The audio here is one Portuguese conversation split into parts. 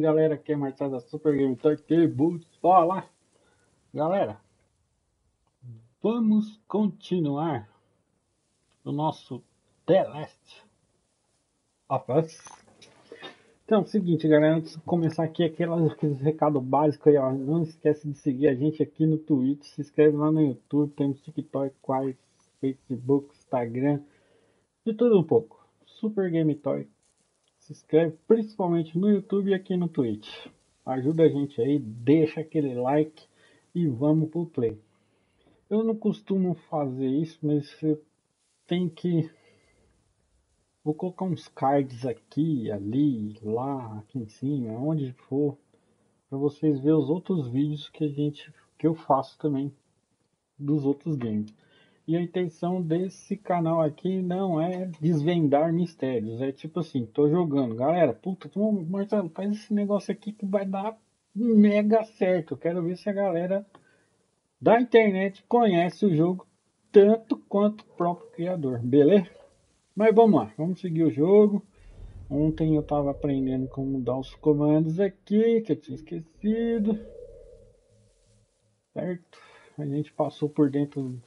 galera, aqui é Marcelo da Super Game Talk, fala Galera, vamos continuar o nosso The Last of Us Então, é o seguinte galera, antes de começar aqui aqueles, recados básicos aí, ó, não esquece de seguir a gente aqui no Twitch, se inscreve lá no YouTube, temos TikTok, Quais, Facebook, Instagram, de tudo um pouco. Super Game Toy se inscreve principalmente no YouTube e aqui no Twitch. Ajuda a gente aí, deixa aquele like e vamos pro play. Eu não costumo fazer isso, mas eu tenho que. Vou colocar uns cards aqui, ali, lá, aqui em cima, onde for, para vocês verem os outros vídeos que a gente que eu faço também dos outros games. E a intenção desse canal aqui não é desvendar mistérios. É tipo assim, tô jogando. Galera, puta, Marcelo, faz esse negócio aqui que vai dar mega certo. Quero ver se a galera da internet conhece o jogo tanto quanto o próprio criador, beleza? Mas vamos lá, vamos seguir o jogo. Ontem eu tava aprendendo como dar os comandos aqui, que eu tinha esquecido. Certo? A gente passou por dentro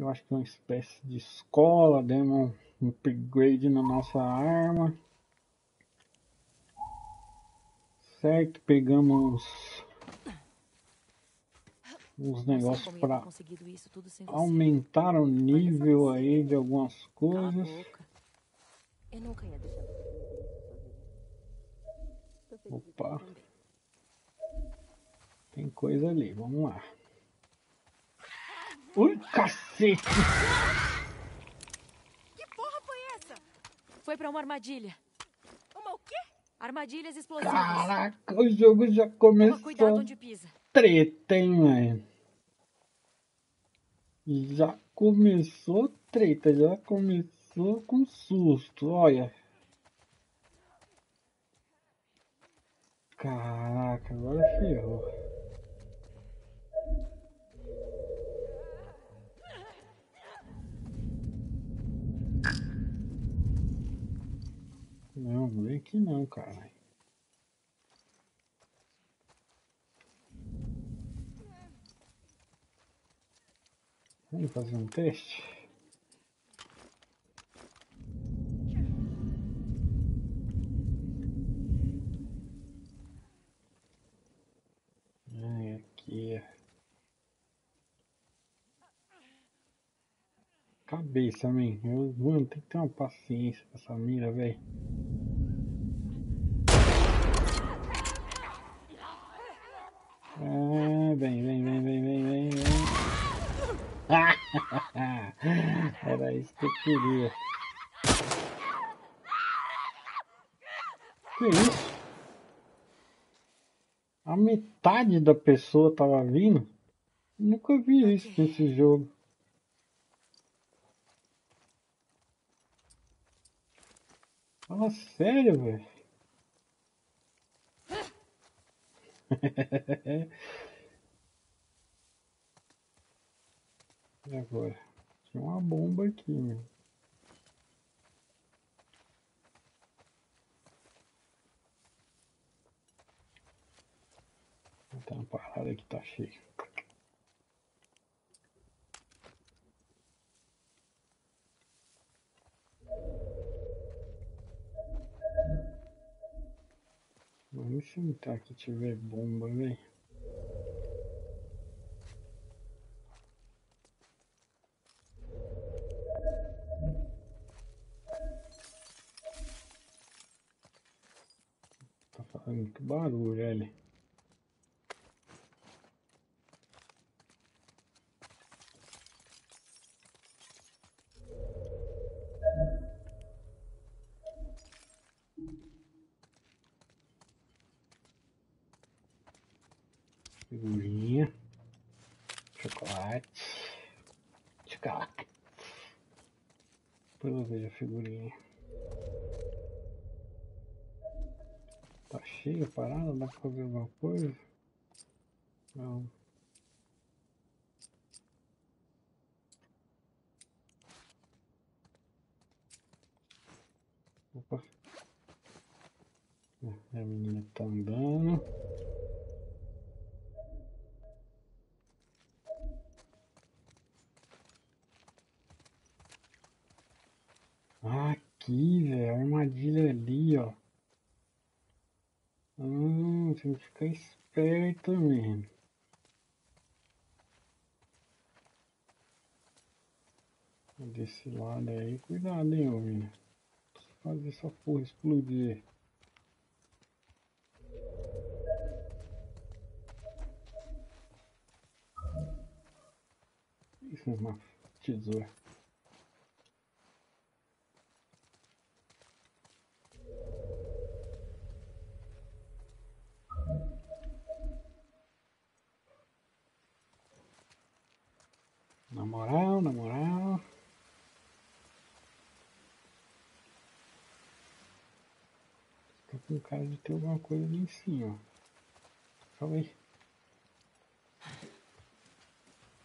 eu acho que é uma espécie de escola, demos um upgrade na nossa arma. Certo, pegamos uns negócios para aumentar o nível aí de algumas coisas. Opa. Tem coisa ali, vamos lá. Ui, cacete! Que porra foi essa? Foi pra uma armadilha. Uma o quê? Armadilhas explosivas. Caraca, o jogo já começou. Toma cuidado onde pisa. Treta, hein, velho? Já começou treta, já começou com susto, olha. Caraca, agora ferrou. Não, vem aqui não, cara. Vamos fazer um teste? Ai, aqui. Cabeça, man. Eu, mano, tem que ter uma paciência com essa mira, velho. Ah, vem, vem, vem, vem, vem, vem, vem. Era isso que eu queria. Que isso? A metade da pessoa tava vindo? Nunca vi isso nesse jogo. Fala sério, velho. e agora? Tinha uma bomba aqui, meu. Tá uma parada que tá cheio. Vamos sentar que tiver bomba, velho. Tá fazendo muito barulho, velho. Figurinha. Chocolate. Chocolate. Depois eu vejo a figurinha. Tá cheia a parada? Dá pra fazer alguma coisa? Não. Opa. A menina tá andando. Aqui, velho, a armadilha ali, ó. Hum, tem que ficar esperto mesmo. Desse lado aí, cuidado, hein, menino. Fazer essa porra explodir. Isso é uma tesoura. Na moral, na moral. Tá com cara de ter alguma coisa ali em cima. Calma aí.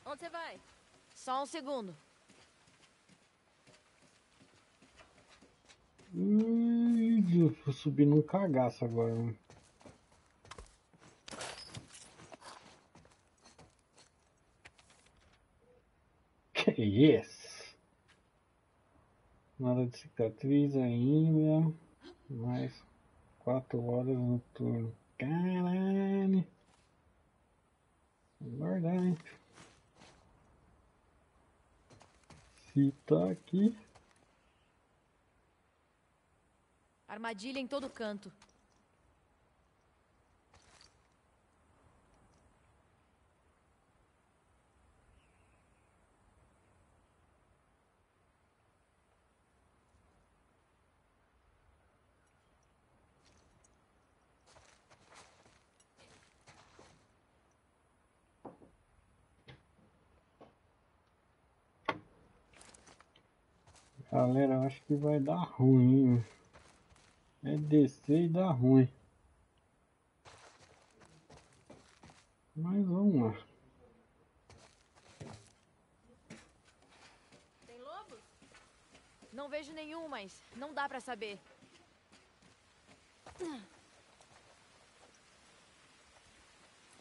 Onde você vai? Só um segundo. Eu vou subir num cagaço agora. né? Que isso? Nada de cicatriz ainda. Mais quatro horas no turno. Caralho. Guardar? Se tá aqui. Armadilha em todo canto. Galera, acho que vai dar ruim. É descer e dar ruim. Mas vamos lá. Tem lobos? Não vejo nenhum, mas não dá pra saber.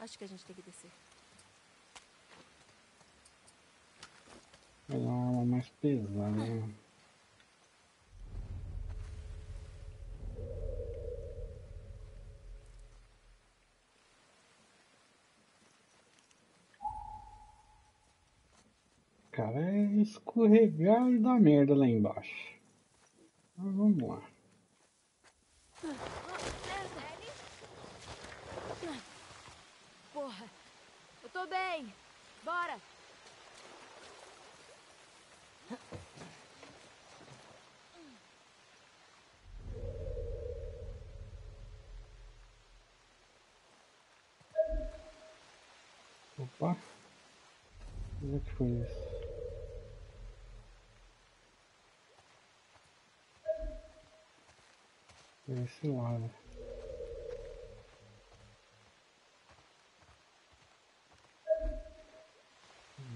Acho que a gente tem que descer. Vai dar uma arma mais pesada. Cara, é escorregar e dar merda lá embaixo. Mas vamos lá. Porra, eu tô bem. Bora. Opa. Onde é que foi isso? Esse lado.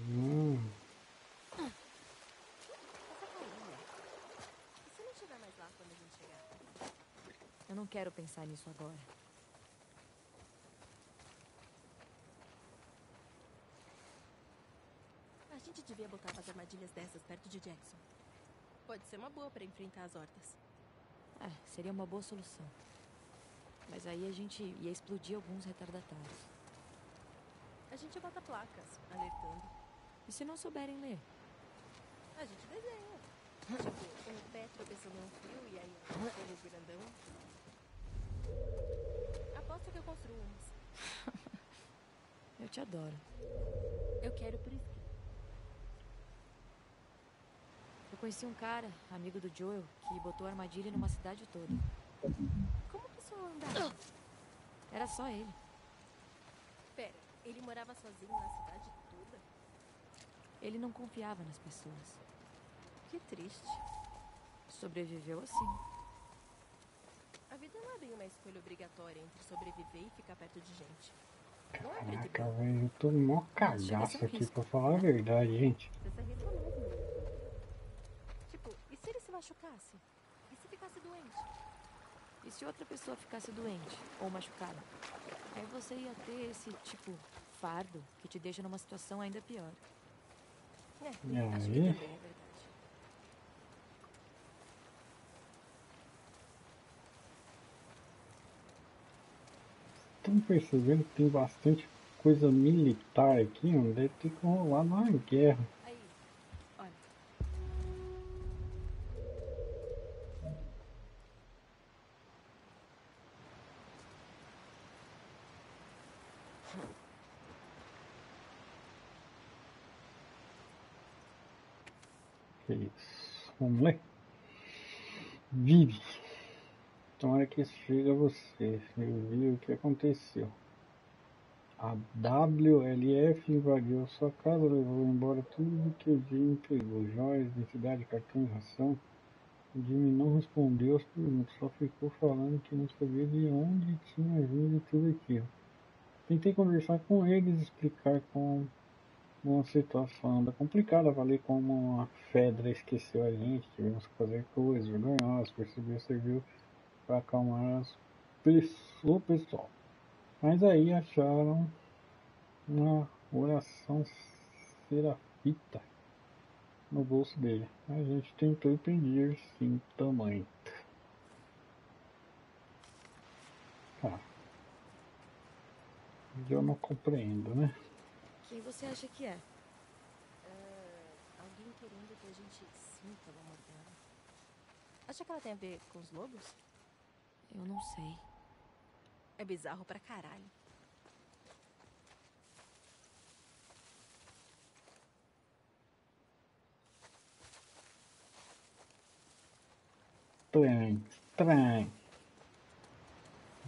Hum, Essa. E se não estiver mais lá quando a gente chegar? Eu não quero pensar nisso agora. A gente devia botar umas armadilhas dessas perto de Jackson. Pode ser uma boa pra enfrentar as hortas. É, seria uma boa solução. Mas aí a gente ia explodir alguns retardatários. A gente bota placas, alertando. E se não souberem ler? A gente desenha. Tipo, um pé tropeçando num fio e aí um fogo grandão. Aposto que eu construo uns. Eu te adoro. Eu quero por escrito. Eu conheci um cara, amigo do Joel, que botou armadilha numa cidade toda. Como que isso andava? Era só ele. Pera, ele morava sozinho na cidade toda? Ele não confiava nas pessoas. Que triste. Sobreviveu assim. A vida não é bem uma escolha obrigatória entre sobreviver e ficar perto de gente. Não é caraca, velho, eu tô mó cagaço aqui risco. pra falar a verdade, gente. Você se arrisca mesmo. né? Tipo, e se ele se machucasse? E se ficasse doente? E se outra pessoa ficasse doente ou machucada? Aí você ia ter esse, tipo, fardo que te deixa numa situação ainda pior. É, acho que também é verdade. Estão percebendo que tem bastante coisa militar aqui, mano? Deve ter que rolar uma guerra. Aí, olha. Que ler? Vive. Tomara que isso chegue a você. Eu vi o que aconteceu. A WLF invadiu sua casa, levou embora tudo que o Jimmy pegou. Joias, identidade, cartão de ração. O Jimmy não respondeu as perguntas, só ficou falando que não sabia de onde tinha vindo tudo aquilo. Tentei conversar com eles, explicar como uma situação anda complicada. Falei como a Fedra esqueceu a gente, tivemos que fazer coisas vergonhosas, percebeu, serviu para acalmar o pessoal. Mas aí acharam uma oração serafita no bolso dele. A gente tentou impedir sim tamanho. Tá. Eu não compreendo, né? Quem você acha que é? Ah, alguém querendo que a gente sinta o amor dela. Acha que ela tem a ver com os lobos? Eu não sei. É bizarro pra caralho. Estranho, estranho.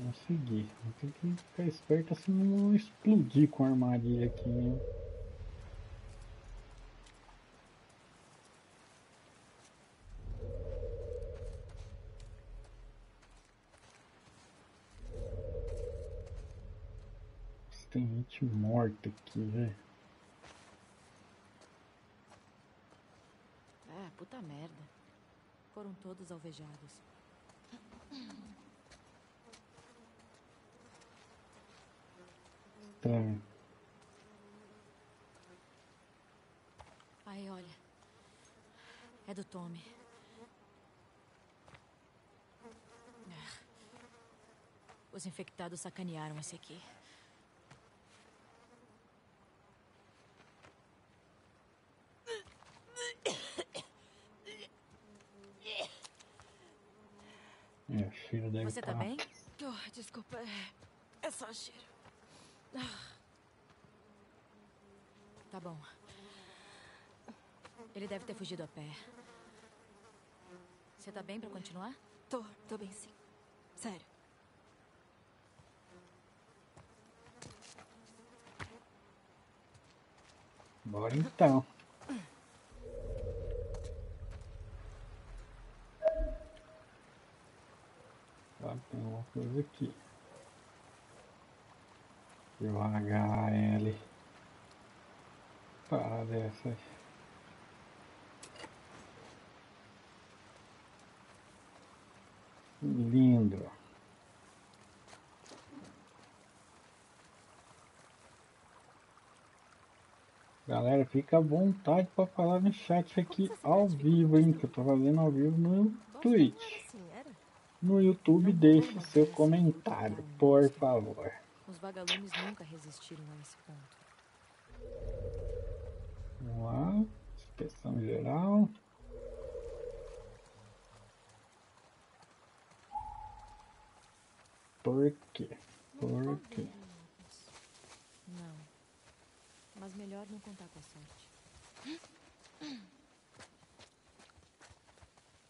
Vamos seguir. Tem que ficar esperto assim não explodir com a armadilha aqui, né? Tem gente morta aqui, velho. É, puta merda. Foram todos alvejados. Estranho. Aí, olha. É do Tommy. Ah. Os infectados sacanearam esse aqui. É, o cheiro deve Você tá tá- bem? Oh, desculpa, é- é só cheiro. Tá bom. Ele deve ter fugido a pé. Você tá bem pra continuar? Tô, tô bem sim. Sério. Bora então. Tá, tem uma coisa aqui. Devagar, L. Para dessas. Lindo. Galera, fica à vontade para falar no chat aqui ao vivo, hein? Que eu tô fazendo ao vivo no Twitch. assim? No YouTube, deixe seu comentário, por favor. Os vagalumes nunca resistiram a esse ponto. Vamos lá. Inspeção geral. Por quê? Por quê? Não. Mas melhor não contar com a sorte.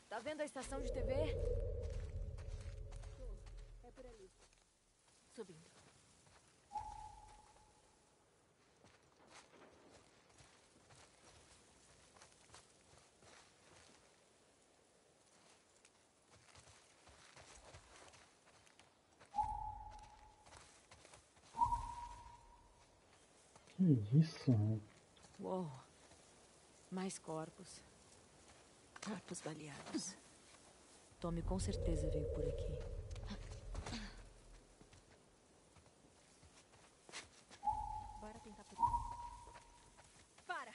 Tá vendo a estação de TV? É por ali. Subindo. Que isso. Uou. Mais corpos. Corpos baleados. Tommy com certeza veio por aqui. Bora tentar por Para!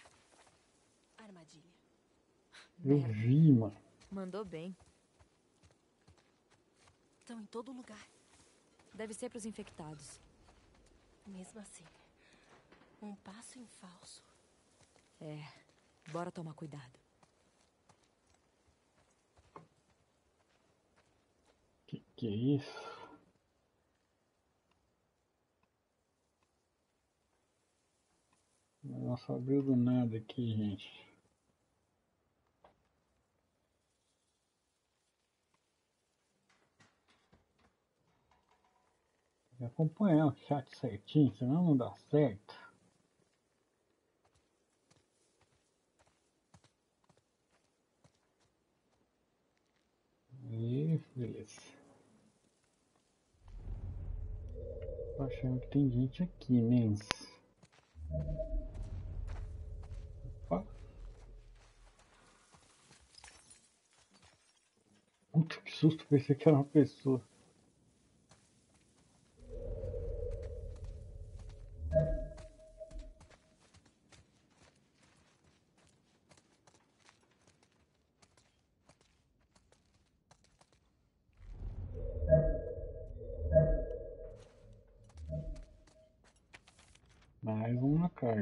Armadilha. Eu vi, mano. Mandou bem. Estão em todo lugar. Deve ser para os infectados. Mesmo assim, um passo em falso. É. Bora tomar cuidado. Que que é isso? Nossa, abriu do nada aqui, gente. Tem que acompanhar o chat certinho, senão não dá certo. E beleza. Tô achando que tem gente aqui, mens. Opa. Puta que susto, pensei que era uma pessoa.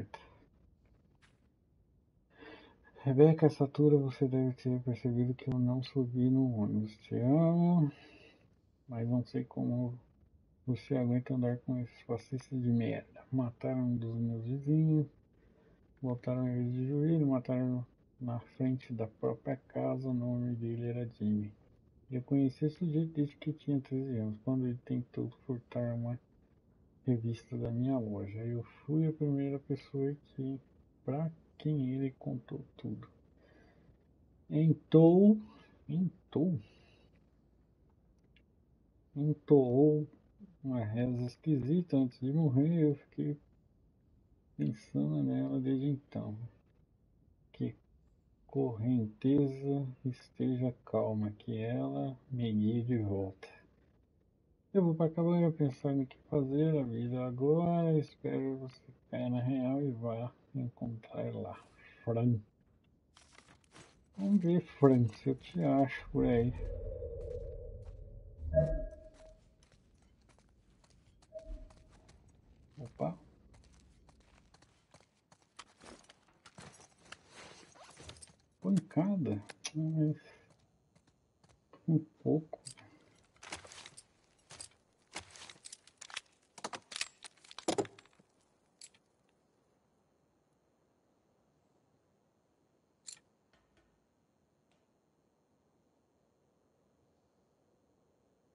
Uma carta. Rebeca, essa altura você deve ter percebido que eu não subi no ônibus. Te amo, mas não sei como você aguenta andar com esses fascistas de merda. Mataram um dos meus vizinhos, botaram ele de joelho, mataram na frente da própria casa. O nome dele era Jimmy. Eu conheci esse sujeito desde que tinha 13 anos, quando ele tentou furtar uma revista da minha loja. Eu fui a primeira pessoa que, para quem ele contou tudo. Entou, entou, entoou uma reza esquisita antes de morrer. Eu fiquei pensando nela desde então. Que correnteza esteja calma, que ela me guie de volta. Eu vou pra cabana pensar no que fazer a vida agora. Espero você caia na real e vá encontrar lá. Fran. Vamos ver, Fran, se eu te acho por aí. Opa. Pancada. Mas um pouco.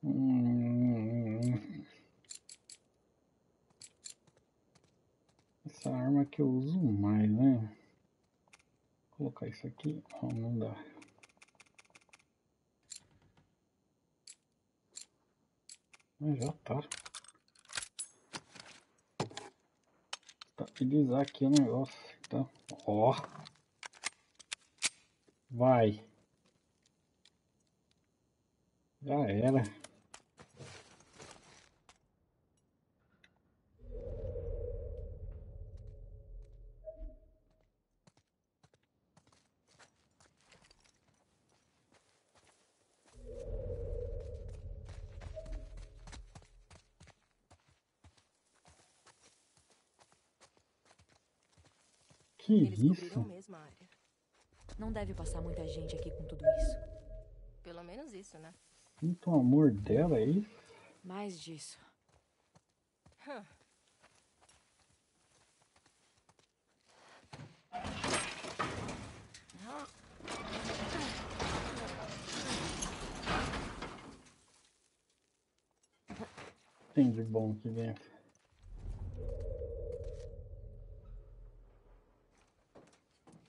Hum, Essa arma que eu uso mais, né? Vou colocar isso aqui. Ó, não dá. Mas já tá. Estabilizar aqui o negócio. Então, ó. Vai. Já era. Que Eles isso? mesmo a área. Não deve passar muita gente aqui com tudo isso. Pelo menos isso, né? Sinto o amor dela aí. Mais disso. Hum. Tem de bom aqui dentro.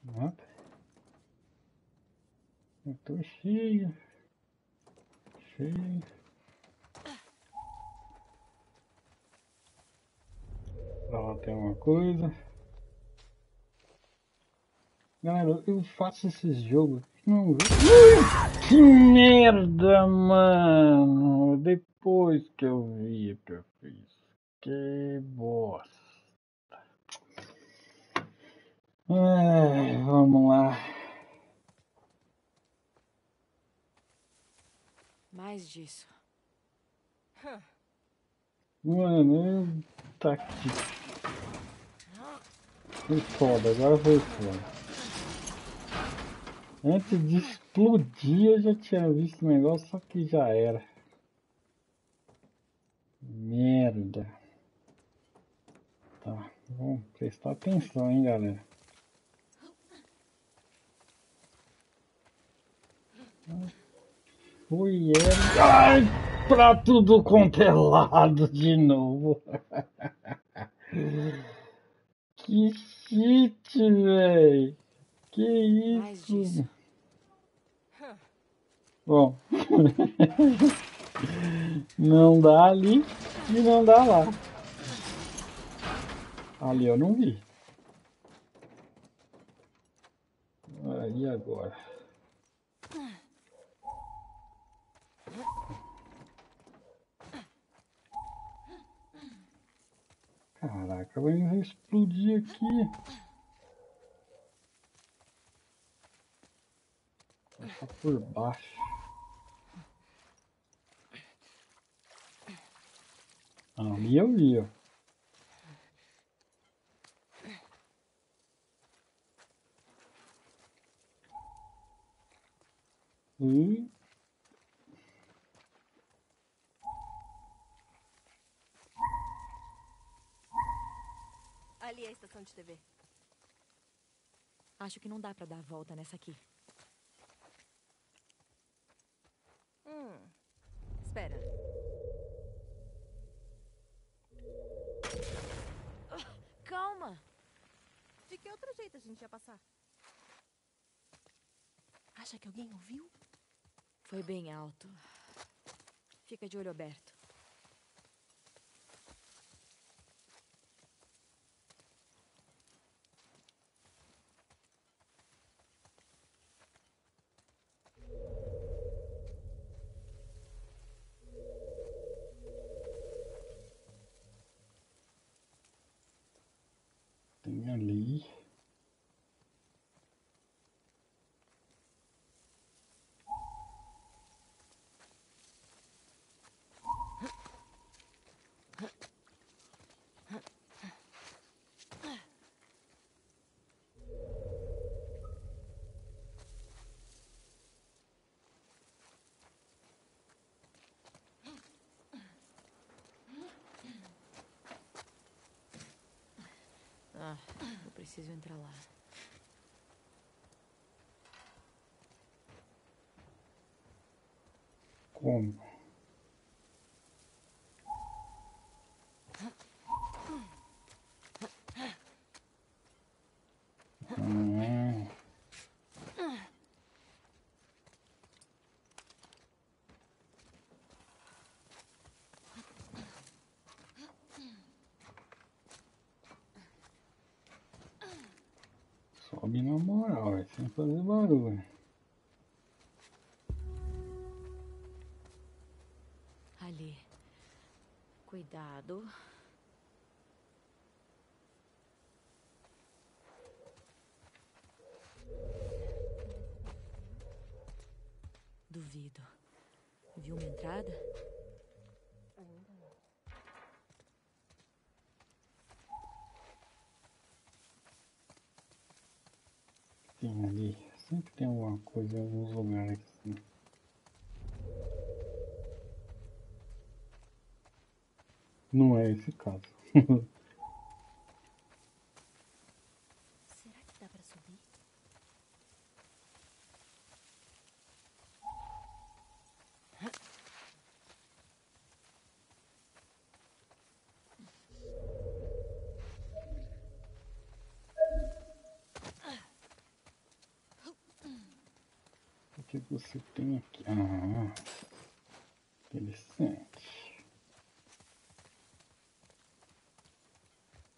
Nada. Eu tô cheio. Pra lá tem uma coisa. Galera, eu faço esses jogos. Não, que merda, mano! Depois que eu vi que eu fiz. Que bosta. É, vamos lá. Mais disso. Mano, tá aqui. Foi foda, agora foi foda. Antes de explodir eu já tinha visto o negócio, só que já era. Merda. Tá, vamos prestar atenção, hein, galera. Fui ele. Ai, pra tudo quanto é lado de novo. que shit, véi. Que isso? Bom. não dá ali e não dá lá. Ali eu não vi. Aí agora. Caraca, vai explodir aqui. Passar por baixo. Ali eu ó. E Ali é a estação de TV. Acho que não dá pra dar a volta nessa aqui. Hum. Espera. Calma! De que outro jeito a gente ia passar? Acha que alguém ouviu? Foi bem alto. Fica de olho aberto. tem ali. Ah, eu preciso entrar lá. Como? Sobe na moral, sem fazer barulho. Ali. Cuidado. Duvido. Viu uma entrada? Tem ali. Sempre tem alguma coisa em alguns lugares assim. Não é esse caso. Será que dá pra subir? O que você tem aqui? Ah, interessante.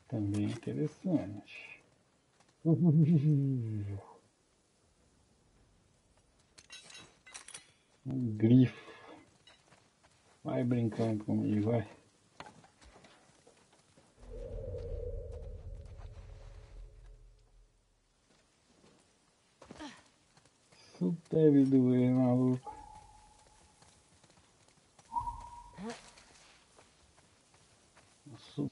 Também interessante. Um grifo. Vai brincando comigo, vai. Isso deve doer, maluco. Isso.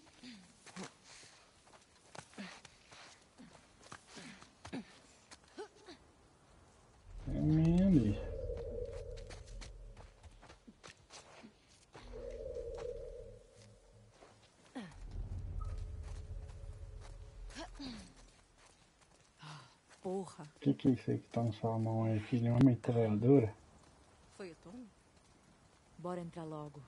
É mesmo. Porra. Aí que tá na sua mão aí, filho? É uma metralhadora? Foi o Tom? Bora entrar logo.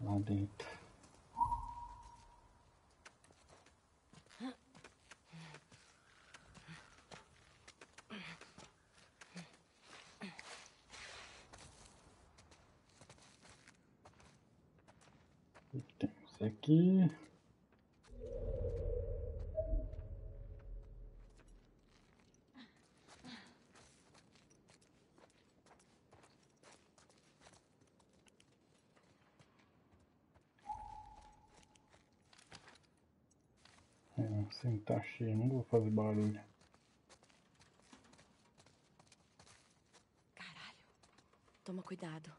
Lá dentro. O que temos aqui? É, assim tá cheio, não vou fazer barulho. Caralho. Toma cuidado.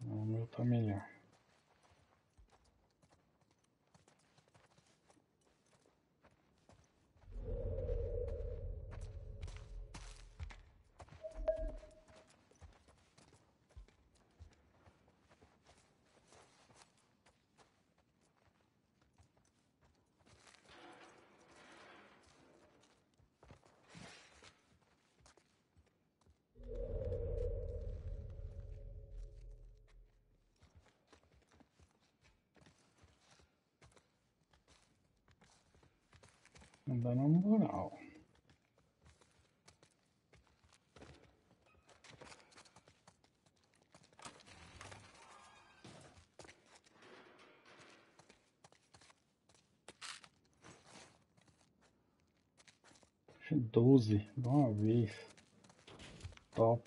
O meu tá melhor. Andar na moral. Doze de uma vez. Top.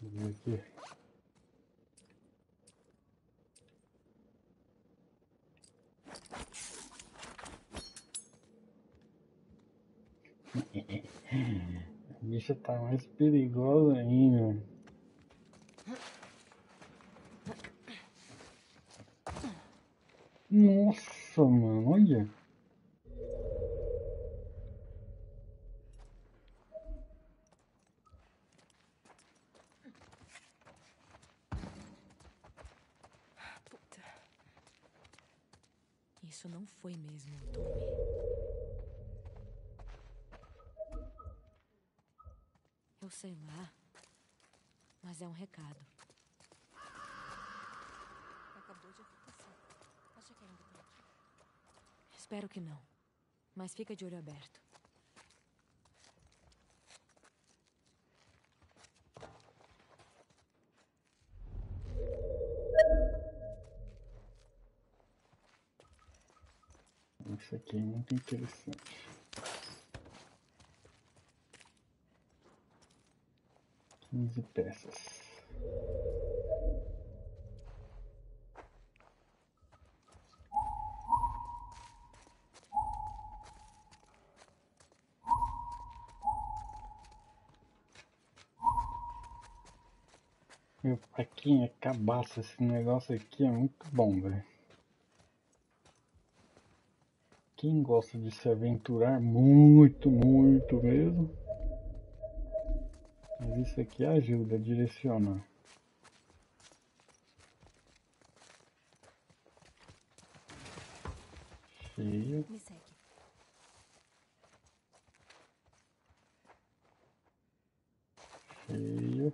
Vamos ver aqui. A bicha tá mais perigosa ainda. Nossa, mano, olha. Puta. Isso não foi mesmo, Tommy. Eu sei lá. Mas é um recado. Acabou de acontecer. Acha que ainda tá aqui? Espero que não. Mas fica de olho aberto. Isso aqui é muito interessante. Quinze peças. Quem é cabaço, esse negócio aqui é muito bom, velho. Quem gosta de se aventurar muito, muito mesmo. Mas isso aqui ajuda a direcionar. Cheio. Me segue. Cheio.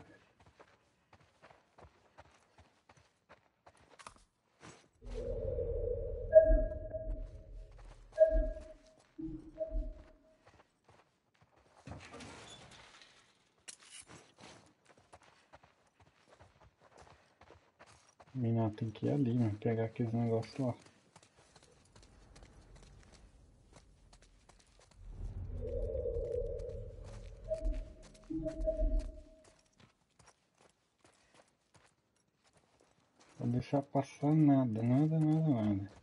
Menina, tem que ir ali, mano, pegar aqueles negócios lá. Não deixar passar nada, nada, nada, nada.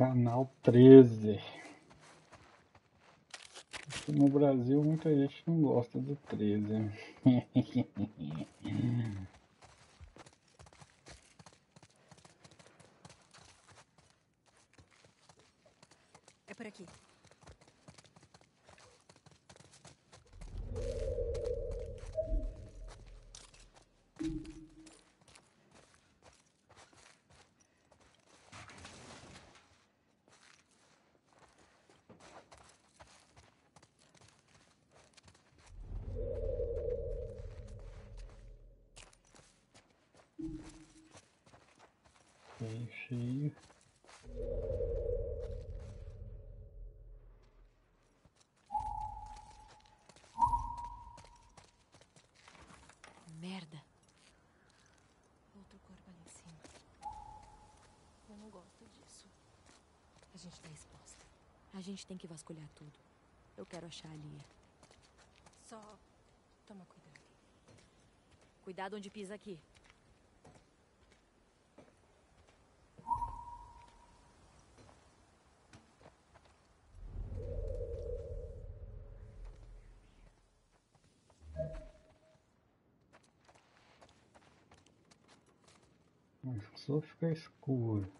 Canal 13. Aqui no Brasil muita gente não gosta do 13. É por aqui. Cheio, cheio. Merda. Outro corpo ali em cima. Eu não gosto disso. A gente tá exposta. A gente tem que vasculhar tudo. Eu quero achar a Lia. Só toma cuidado. Cuidado onde pisa aqui. Mas só ficar escuro.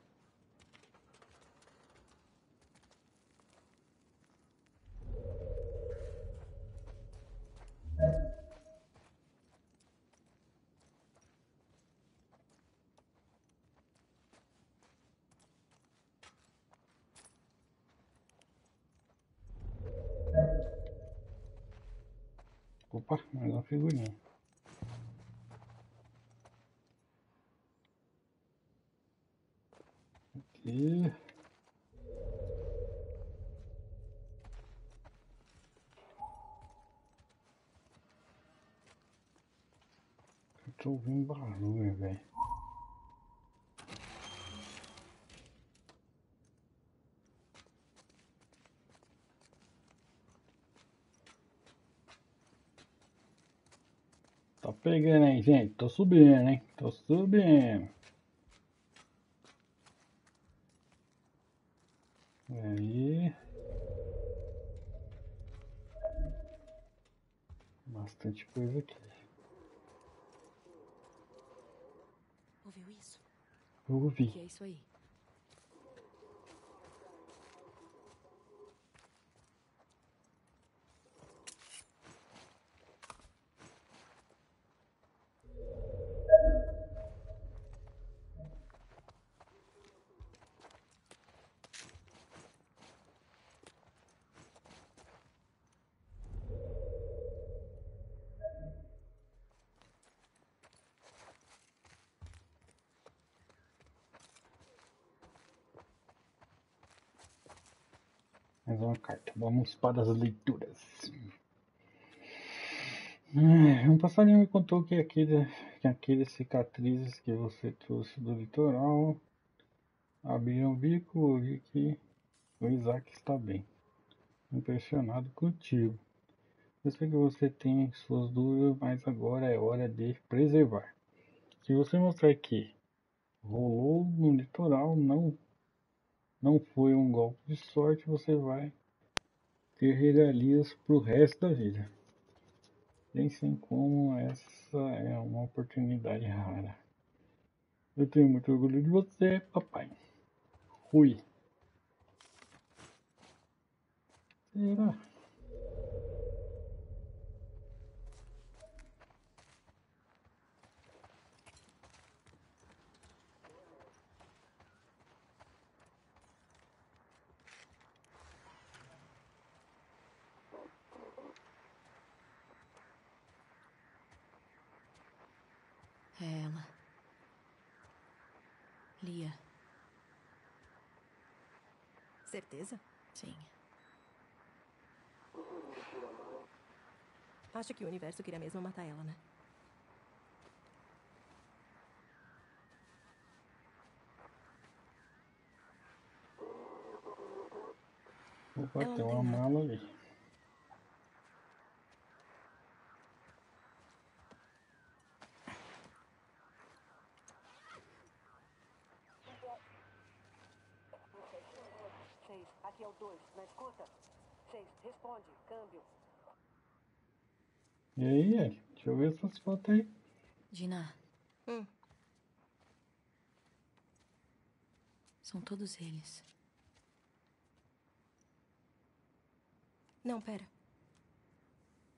Opa, mais uma figurinha. Aqui. Eu tô ouvindo barulho, velho. Tá pegando aí, gente. Tô subindo, hein? Tô subindo. Aí. Bastante coisa aqui. Ouviu isso? Eu O ouvi. que é isso aí? Mais uma carta. Vamos para as leituras. Um passarinho me contou que, aquele, que aqueles cicatrizes que você trouxe do litoral abriram o bico e que o Isaac está bem. Impressionado contigo. Eu sei que você tem suas dúvidas, mas agora é hora de preservar. Se você mostrar que rolou no litoral, não não foi um golpe de sorte, você vai ter regalias pro resto da vida. Pensem como essa é uma oportunidade rara. Eu tenho muito orgulho de você, papai. Fui. Será? Lia. Certeza? Sim. Acho que o universo queria mesmo matar ela, né? Opa, Ela tem uma mala ali. Seis, aqui é o dois. Na escuta? Câmbio. E aí? Deixa eu ver essas fotos aí. Dina, Hum. são todos eles. Não, pera.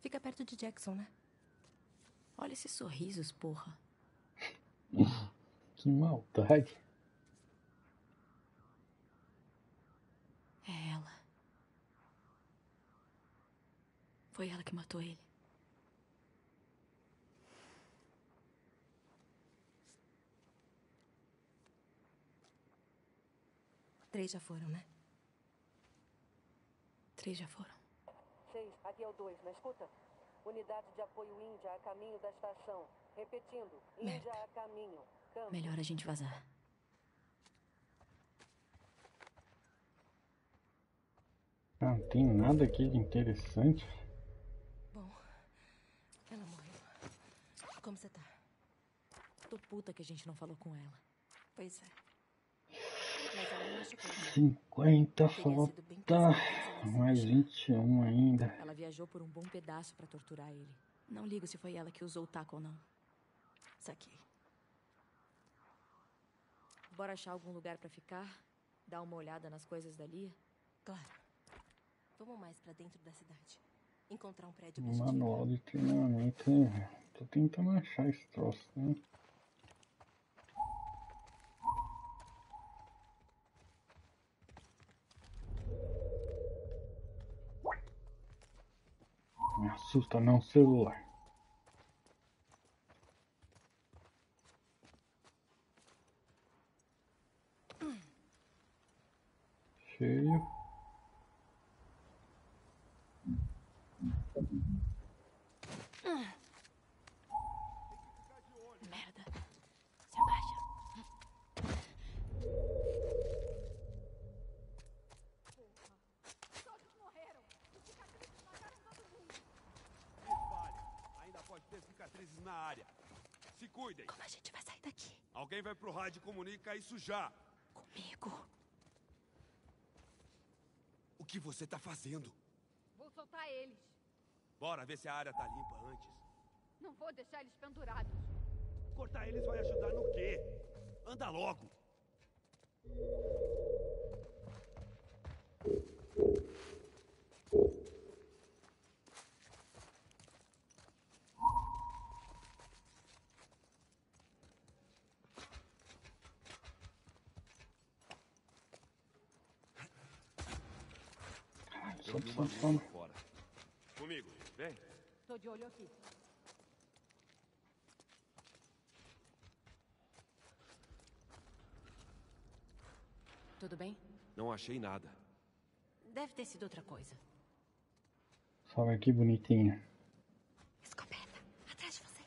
Fica perto de Jackson, né? Olha esses sorrisos, porra. Que maldade. É ela. Foi ela que matou ele. Três já foram, né? Três já foram. Seis, aqui é o dois. Na escuta? Unidade de apoio Índia a caminho da estação. Repetindo. Índia Merda. a caminho. Câmbio. Melhor a gente vazar. Ah, não tem nada aqui de interessante. Bom, ela morreu. Como você tá? Tô puta que a gente não falou com ela. Pois é. Mas ela me machucou. né? 50 Teria sido falta. Mais se 21 ainda. Ela viajou por um bom pedaço pra torturar ele. Não ligo se foi ela que usou o taco ou não. Saquei. Bora achar algum lugar pra ficar? Dar uma olhada nas coisas da Lia? Claro. Vamos mais pra dentro da cidade. Encontrar um prédio Manual de treinamento, hein? Tô tentando achar esse troço, né? Me assusta não celular. Cheio. Merda. Se abaixa. Vale. Ainda pode ter cicatrizes na área. Se cuidem. Como a gente vai sair daqui? Comunica isso já. Comigo. O que você tá fazendo? Vou soltar eles. Bora ver se a área tá limpa antes. Não vou deixar eles pendurados. Cortar eles vai ajudar no quê? Anda logo. Caralho, lá fora. Comigo, vem. Tô de olho aqui. Tudo bem? Não achei nada. Deve ter sido outra coisa. Salve aqui, bonitinha. Escopeta. Atrás de você.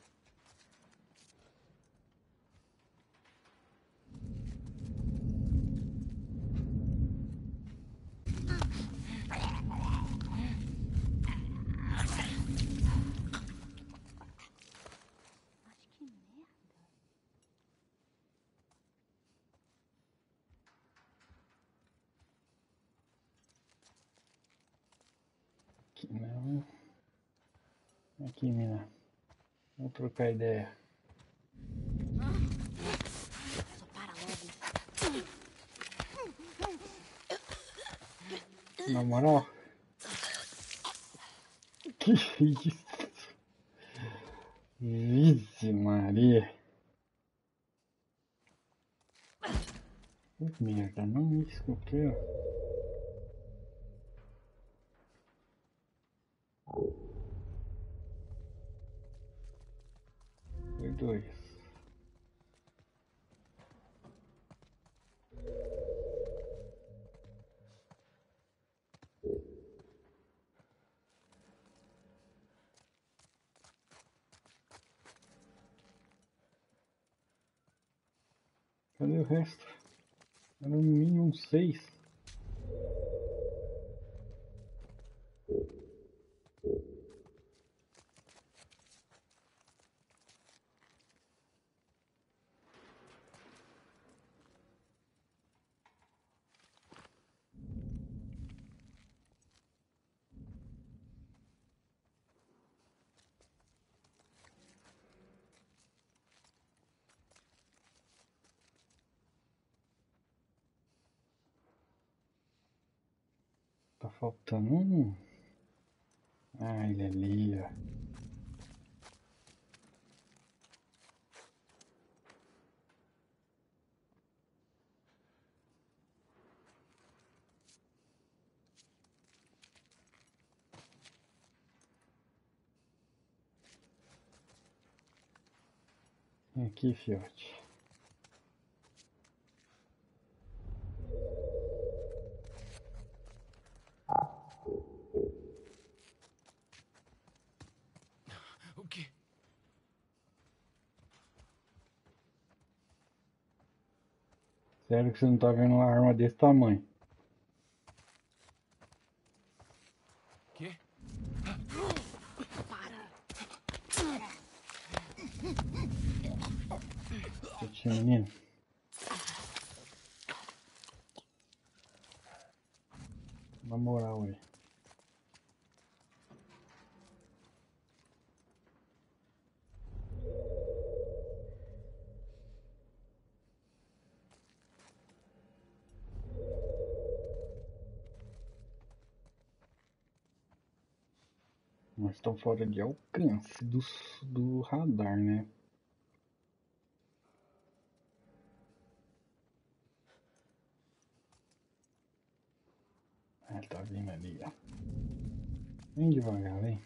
Aqui não. Aqui, mina. Vamos trocar ideia. Só para logo. Na moral. Que isso? Vixe Maria. Merda, não é isso extra. Era um mínimo 6. Faltando um. Ah, ele ali, ó. Aqui, fiote. O quê? Sério que você não tá vendo uma arma desse tamanho? Quê? Quietinho, menino. Na moral aí. Estamos fora de alcance do, do radar, né? Ah, ele tá vindo ali, ó. Vem devagar, vem.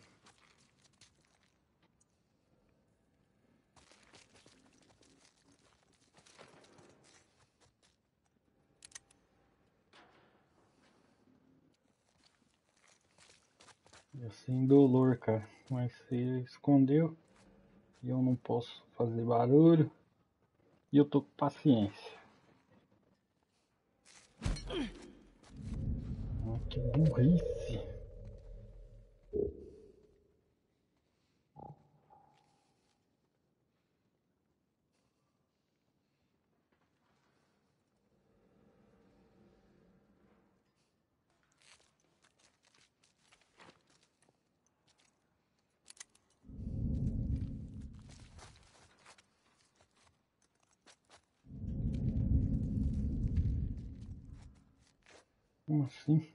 Eu sem dolor, cara. Mas você escondeu. E eu não posso fazer barulho. E eu tô com paciência. Ah, que burrice. Assim?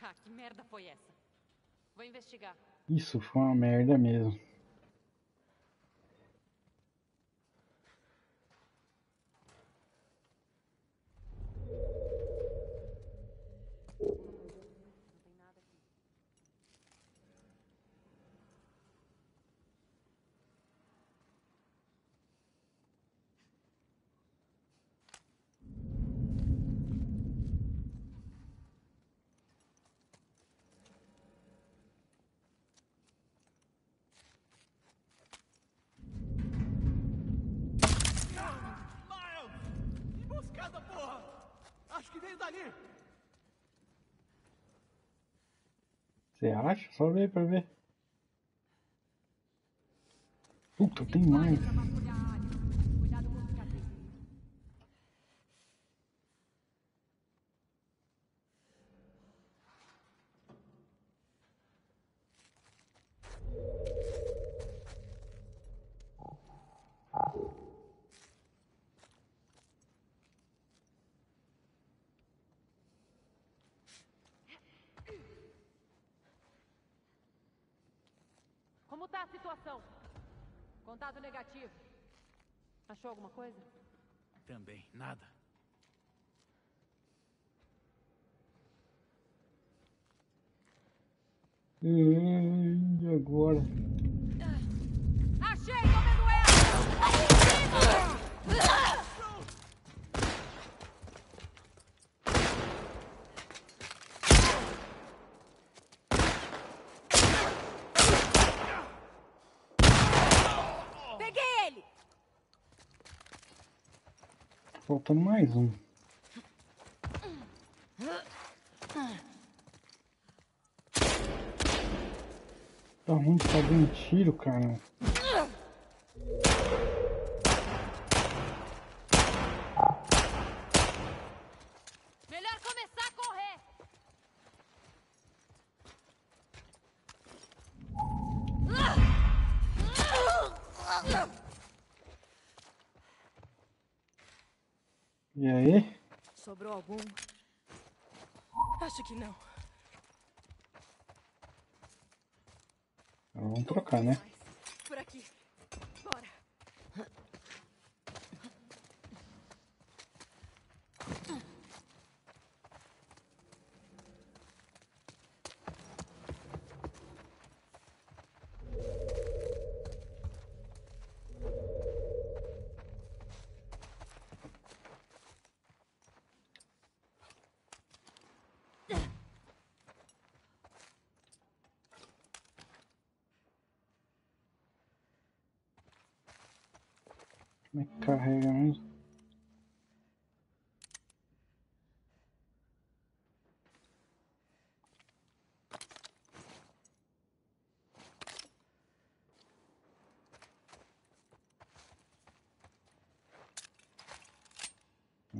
Tá, que merda foi essa? Vou investigar. Isso foi uma merda mesmo. Miles! Emboscada, porra! Acho que veio dali! Você acha? Só ver pra ver. Puta, tem mais. Cuidado com o cicatriz. Como tá a situação? Contato negativo. Achou alguma coisa? também. Nada. E agora? Achei, tô vendo ela! Peguei ele! Faltando mais um. Tá ruim de tá tiro, cara. Melhor começar a correr! E aí? Sobrou algum? Acho que não. Agora Vamos trocar, né? Por aqui. Bora. Como é que carrega mesmo?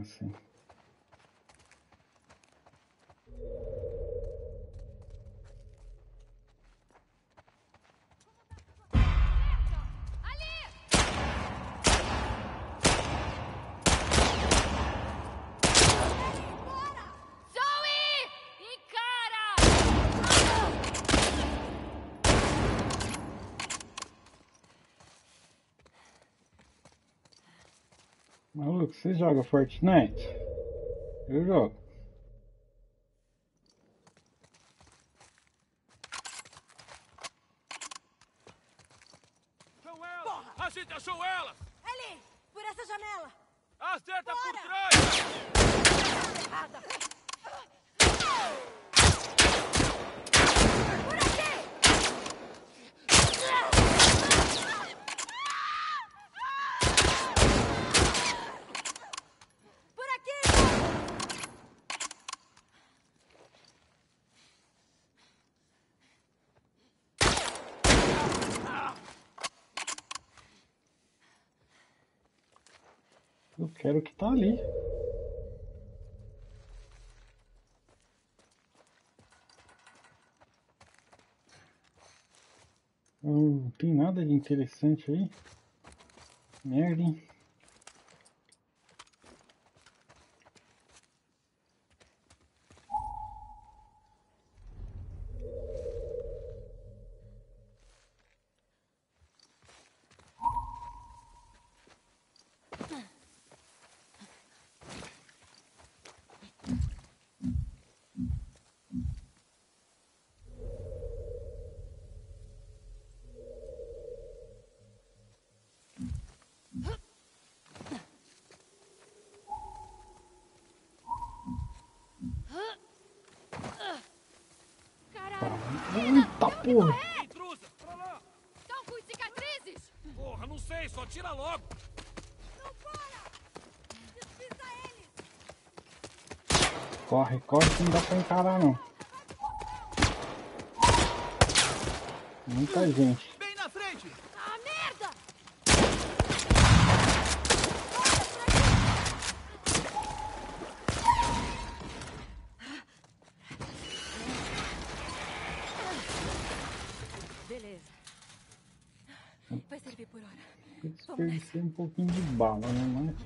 Assim. Zoe! Encara! Você joga Fortnite? Eu jogo. São elas! A gente achou elas! Ali! Por essa janela! Acerta por Bora! trás! Por aqui! Por aqui! Eu quero o que tá ali. Hum, Não tem nada de interessante aí. Merda, hein? pouquinho de bala, né? Mas...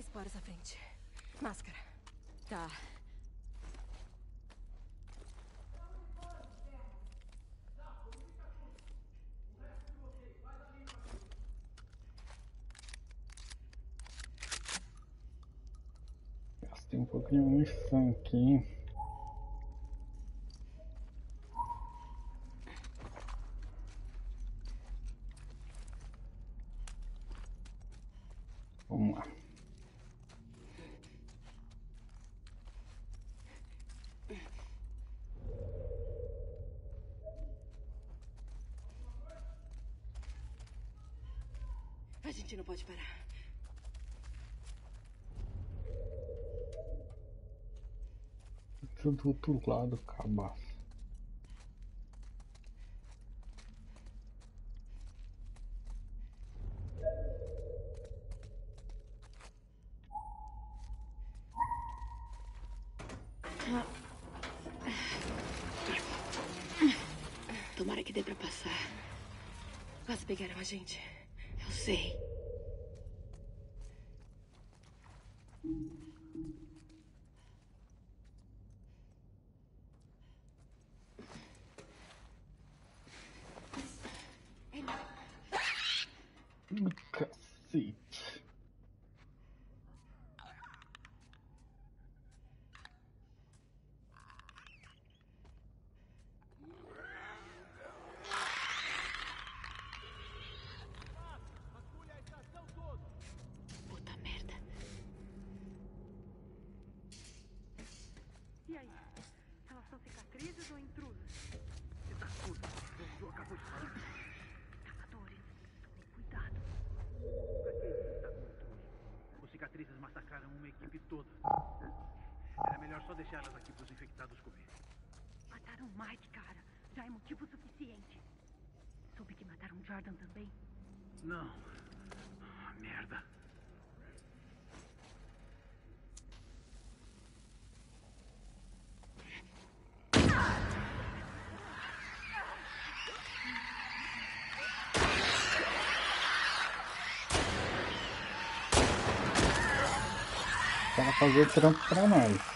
Esporas à frente. Máscara. Tá. Gastei um pouquinho de munição aqui, hein? tudo, tudo lado, acabar. fazer trampo pra nós.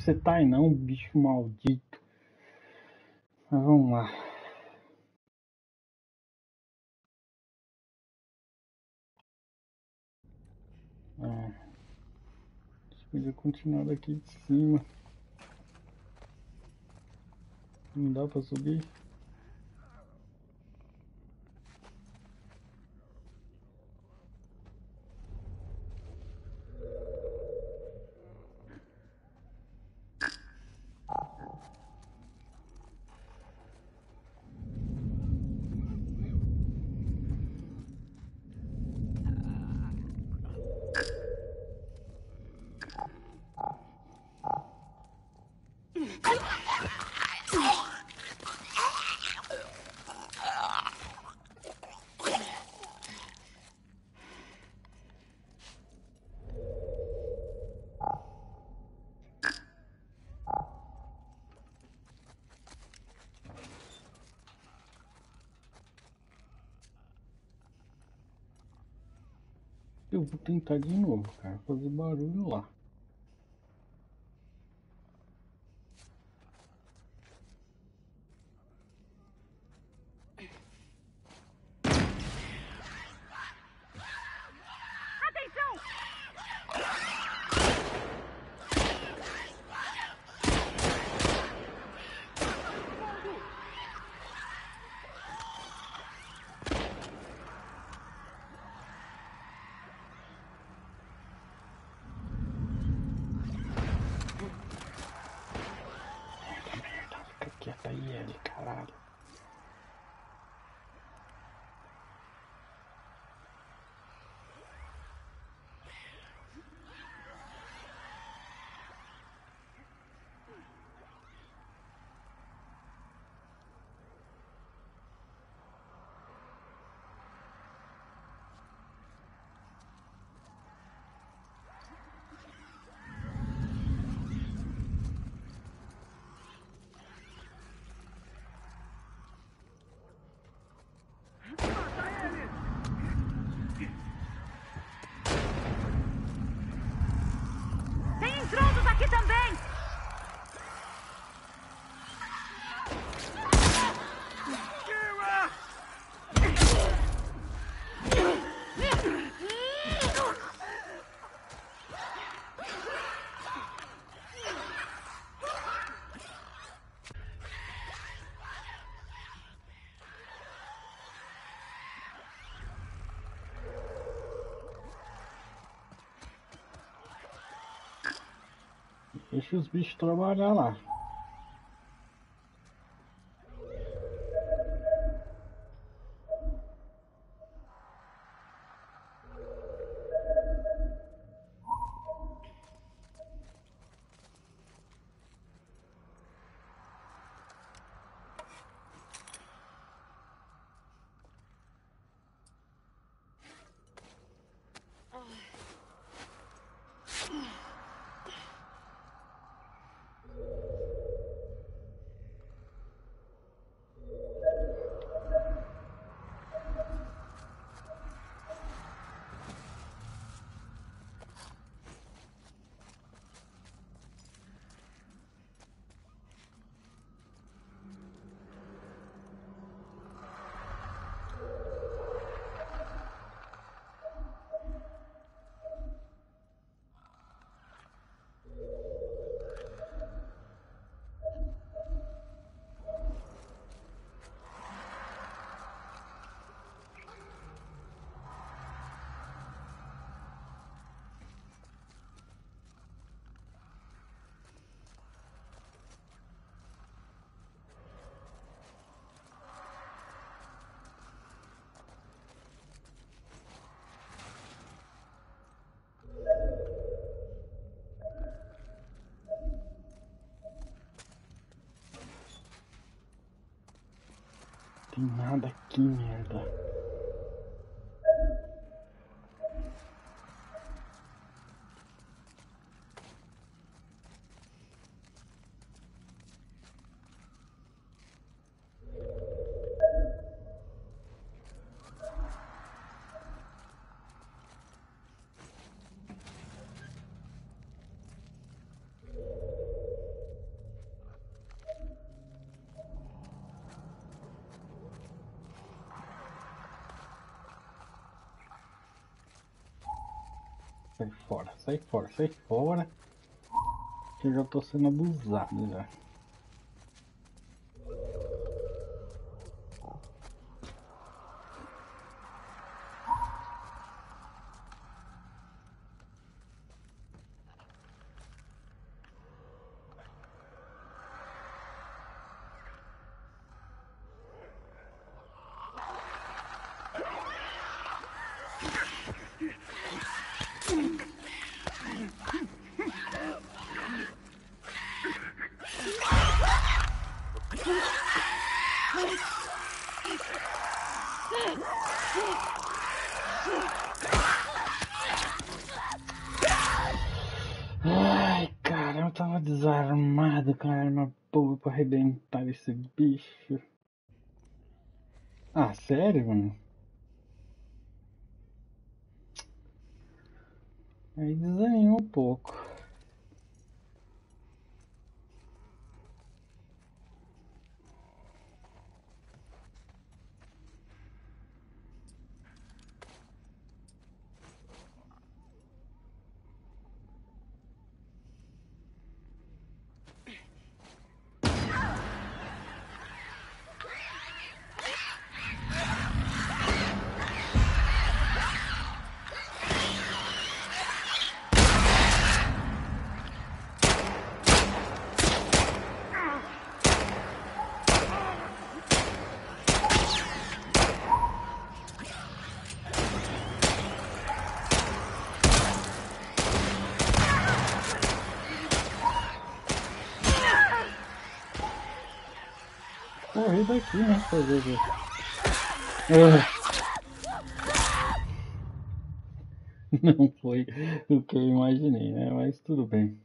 você tá aí não, bicho maldito. Mas vamos lá. É. Ah, podia continuar daqui de cima. Não dá pra subir? eu vou tentar de novo, cara, fazer barulho lá. Deixa os bichos trabalhar lá. Tem nada Sai fora, sai fora, sai fora. Que eu já tô sendo abusado já. Ai, cara, eu tava desarmado com a arma boa pra arrebentar esse bicho. Ah, sério, mano? Aí desanima um pouco. Daqui, né? Fazer? Ah. Não foi o que eu imaginei, né? Mas tudo bem.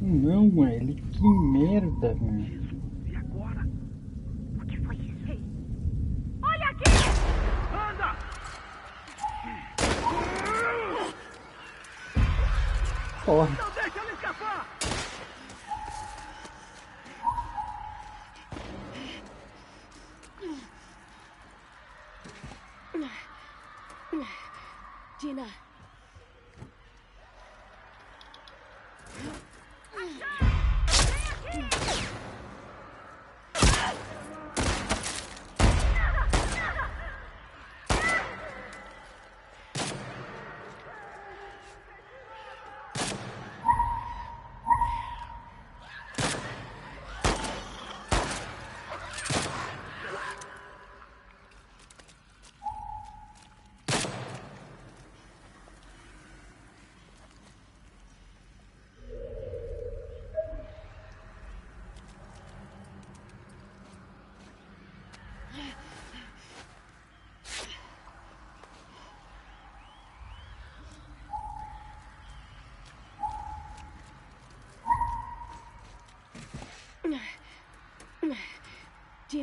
Não, velho, que merda, velho. E agora? O que foi isso? Ei, Olha aqui! Anda! Porra. Não deixa ela escapar! Dina, Dina,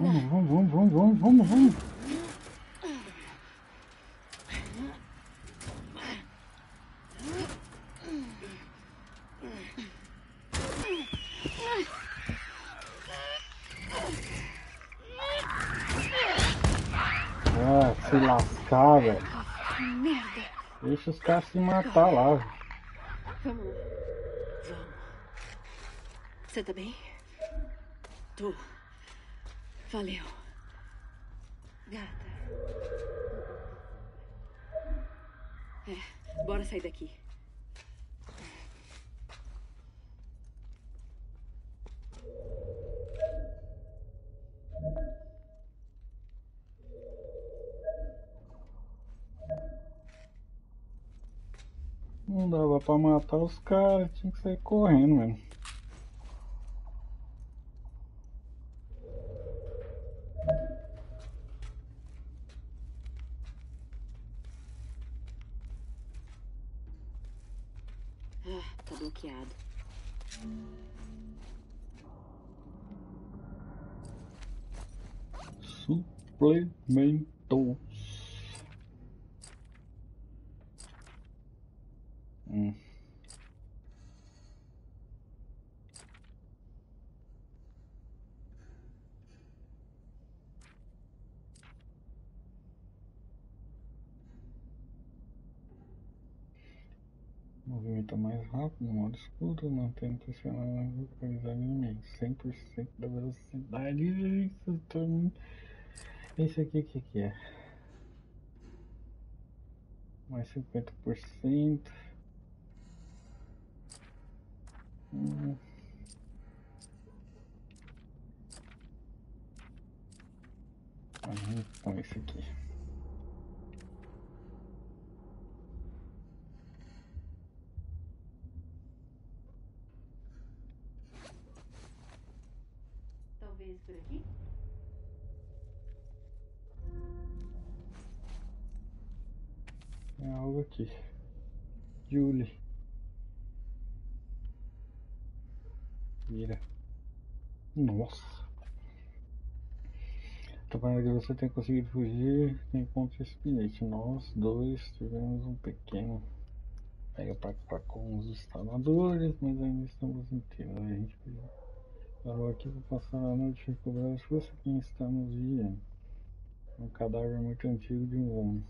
Vamos, vamos, vamos, vamos, vamos, vamos. Ah, se lascar, velho. Deixa os caras se matar lá. Vamos. Vamos. Você tá bem? Tô. Valeu. Gata. É, bora sair daqui. Não dava pra matar os caras, tinha que sair correndo, mano. Suplementos. Hum. Movimenta mais rápido, modo escudo, mantendo pressionado na localizar inimigos. 100% da velocidade. Isso, tô Esse aqui o que, que é? Mais 50%. Hum. Ah, Então esse aqui. É algo aqui. Julie. Vira. Nossa. Tô falando que você tem conseguido fugir. Tem ponto esse bilhete. Nós dois tivemos um pequeno. Pega pra cá com os instaladores, mas ainda estamos inteiros. A gente parou aqui para passar a noite e recobrar as forças. Quem está nos guiando? Um cadáver muito antigo de um homem.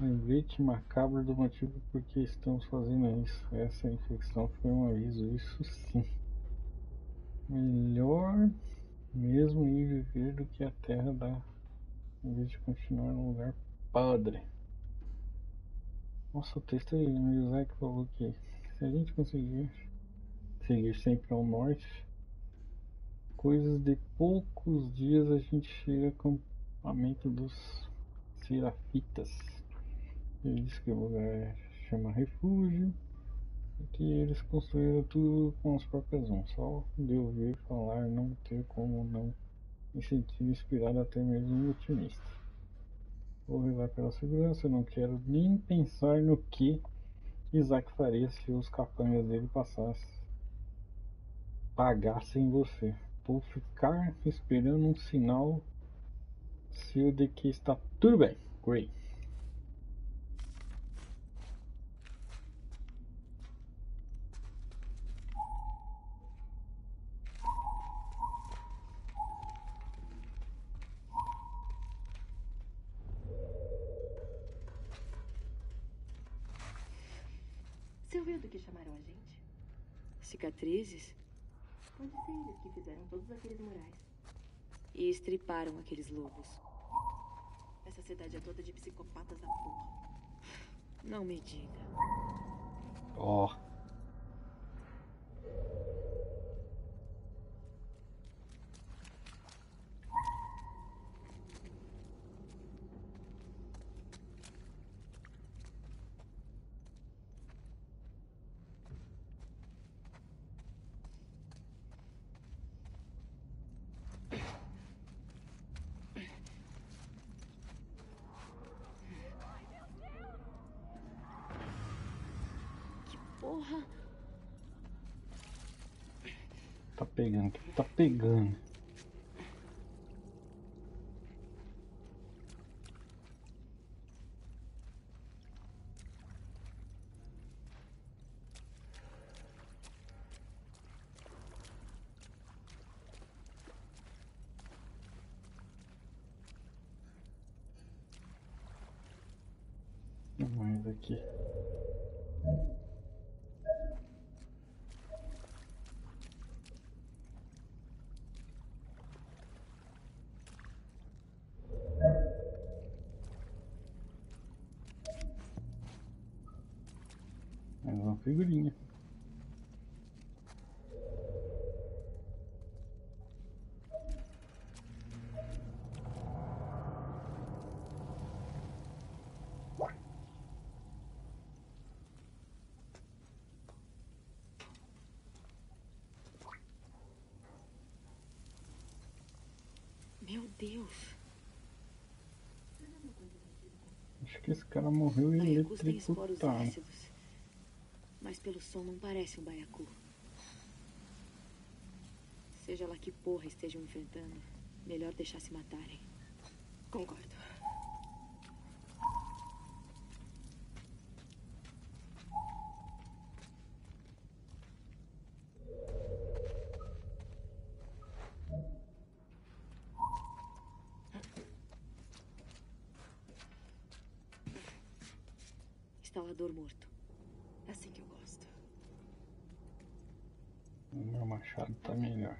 Lembrete macabro do motivo por que estamos fazendo isso. Essa infecção foi um aviso, isso sim. Melhor mesmo ir viver do que a terra dá, em vez de continuar num lugar podre. Nossa, o texto aí, o Isaac falou que se a gente conseguir seguir sempre ao norte, coisas de poucos dias a gente chega ao acampamento dos Serafitas. Ele disse que o lugar chama refúgio e que eles construíram tudo com as próprias mãos. Só de ouvir falar não ter como não me sentir inspirado até mesmo um otimista. Vou rezar pela segurança, não quero nem pensar no que Isaac faria se os capangas dele passassem pagassem você. Vou ficar esperando um sinal seu de que está tudo bem. Great. Estriparam aqueles lobos. Essa cidade é toda de psicopatas da porra. Não me diga. Ó. Porra! Tá pegando, tá pegando? Mais aqui. Mais uma figurinha. Meu Deus! Acho que esse cara morreu eletrocutado. Pelo som não parece um baiacu. Seja lá que porra estejam enfrentando, melhor deixar se matarem. Concordo. Instalador morto. Assim que eu gosto. O meu machado tá melhor.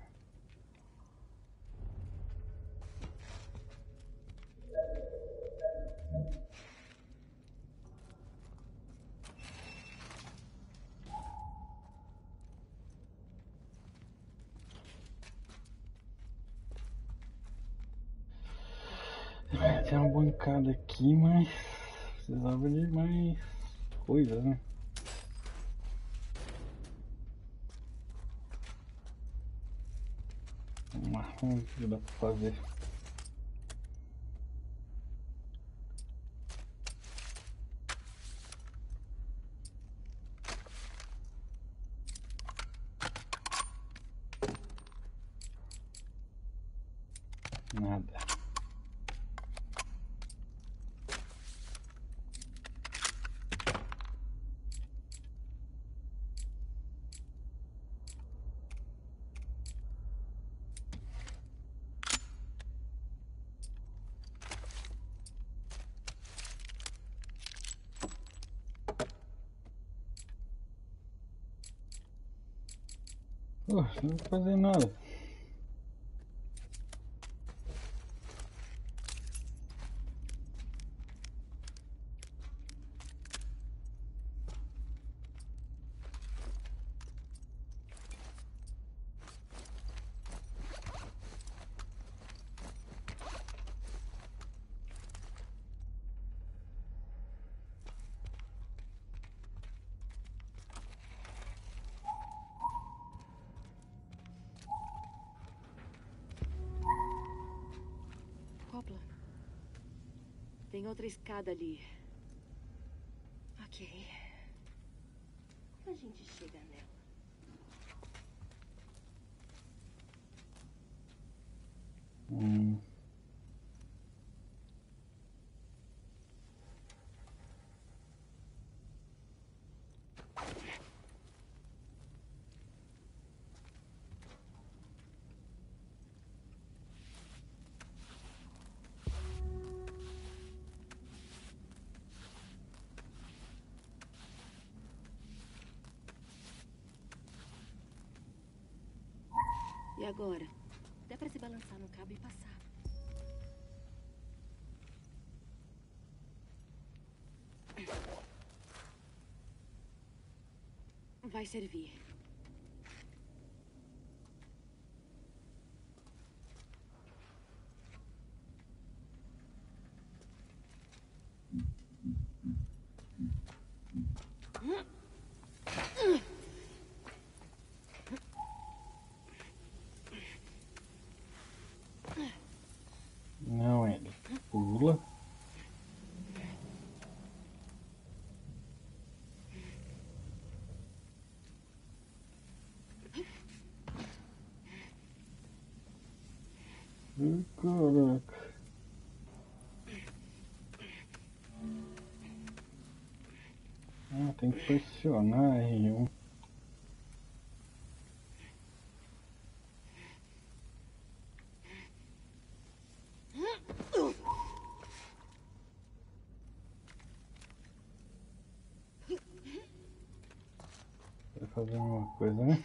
Tem uma bancada aqui, mas precisava de mais coisa, né? Vamos lá, vamos ver o que dá pra fazer. Nada. Pô, não fazer nada. Tem outra escada ali. Ok. A gente chega E agora? Dá pra se balançar no cabo e passar. Vai servir. Não, ele pula. Ai, Caraca. Ah, tem que pressionar R1. Vai fazer uma coisa, né?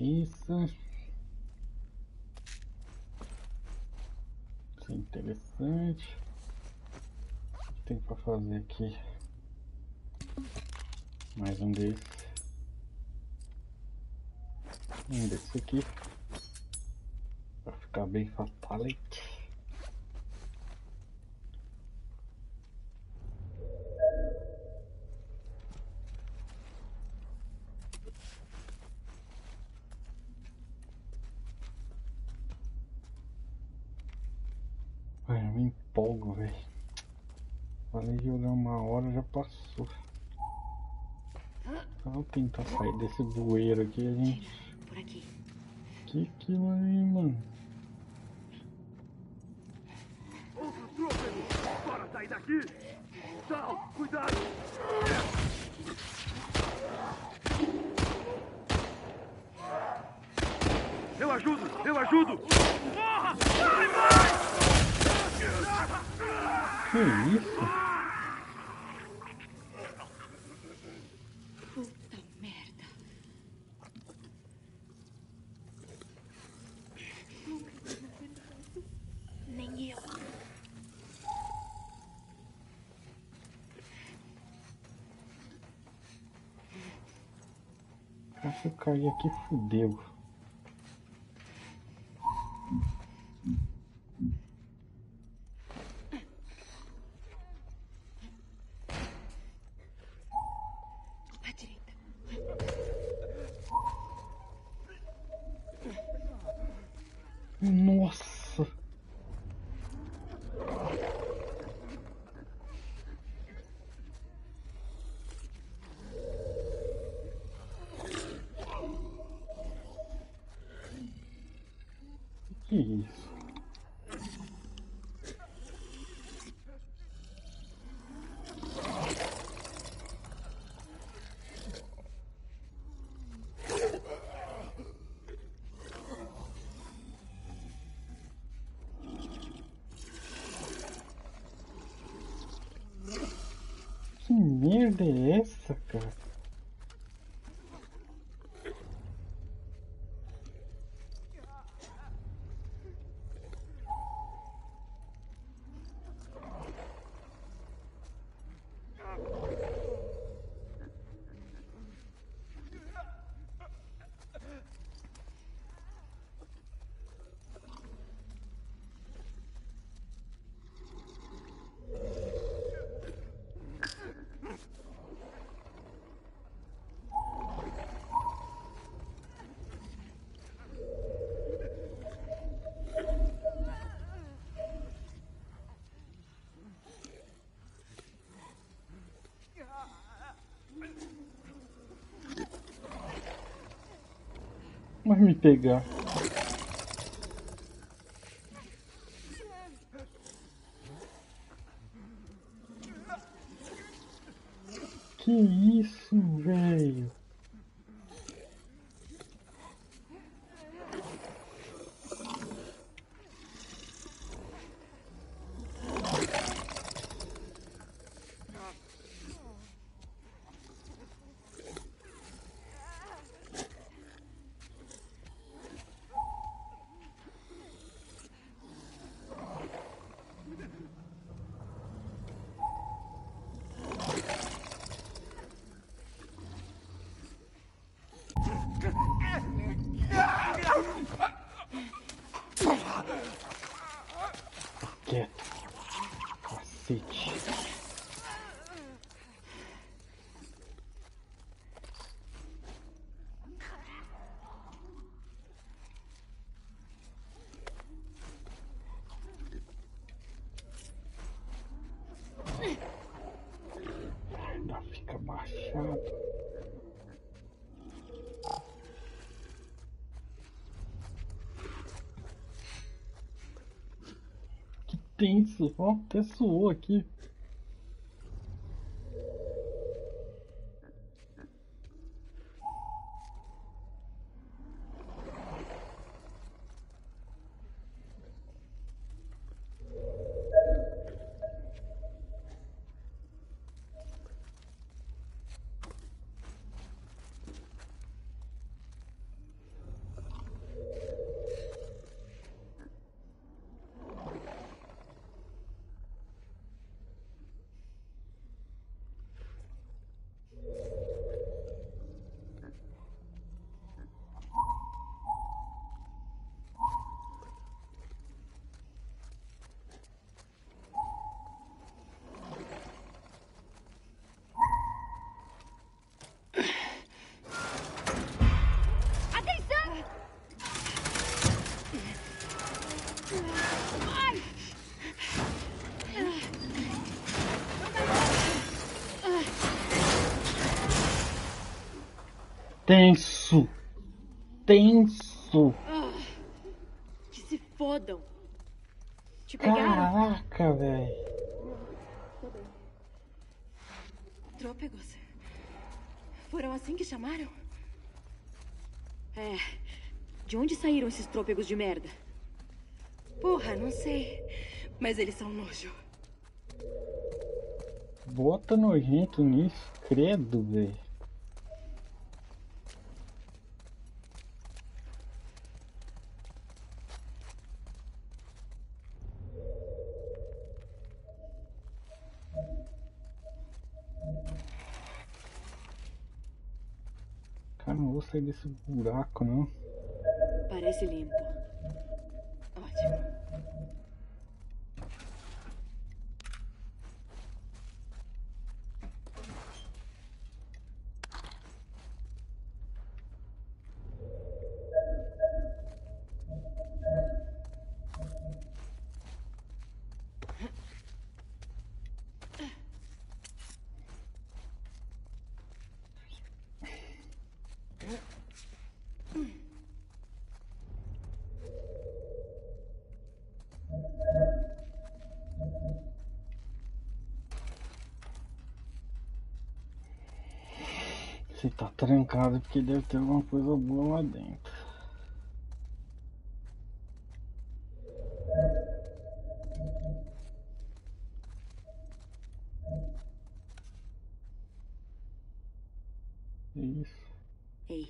Isso. Isso é interessante. O que tem pra fazer aqui? Mais um desses. Um desse aqui. Pra ficar bem fatality. Ai, eu me empolgo, velho. Falei jogar uma hora, já passou. Vamos tentar sair desse bueiro aqui, a gente. Por aqui. Que aquilo aí, mano? Outro trôpego! Bora sair daqui! Sal, cuidado! Eu ajudo! Eu ajudo! Morra! Vai, vai! Que isso? Puta merda. Nem eu. Cara, se eu cair aqui, fudeu. À direita. Nossa! Que isso? Que merda é essa, cara? Vai me pegar. Que isso, velho? Tenso. Ó, até suou aqui. Atenção! Ai! Tenso. Tenso. Que se fodam. Te pegaram? Caraca, velho. Trópegos. Foram assim que chamaram? É. De onde saíram esses trôpegos de merda? Porra, não sei. Mas eles são nojo. Bota nojento nisso, credo, velho. Cara, não vou sair desse buraco, não. Parece limpo. Trancado é porque deve ter alguma coisa boa lá dentro. Isso. Ei,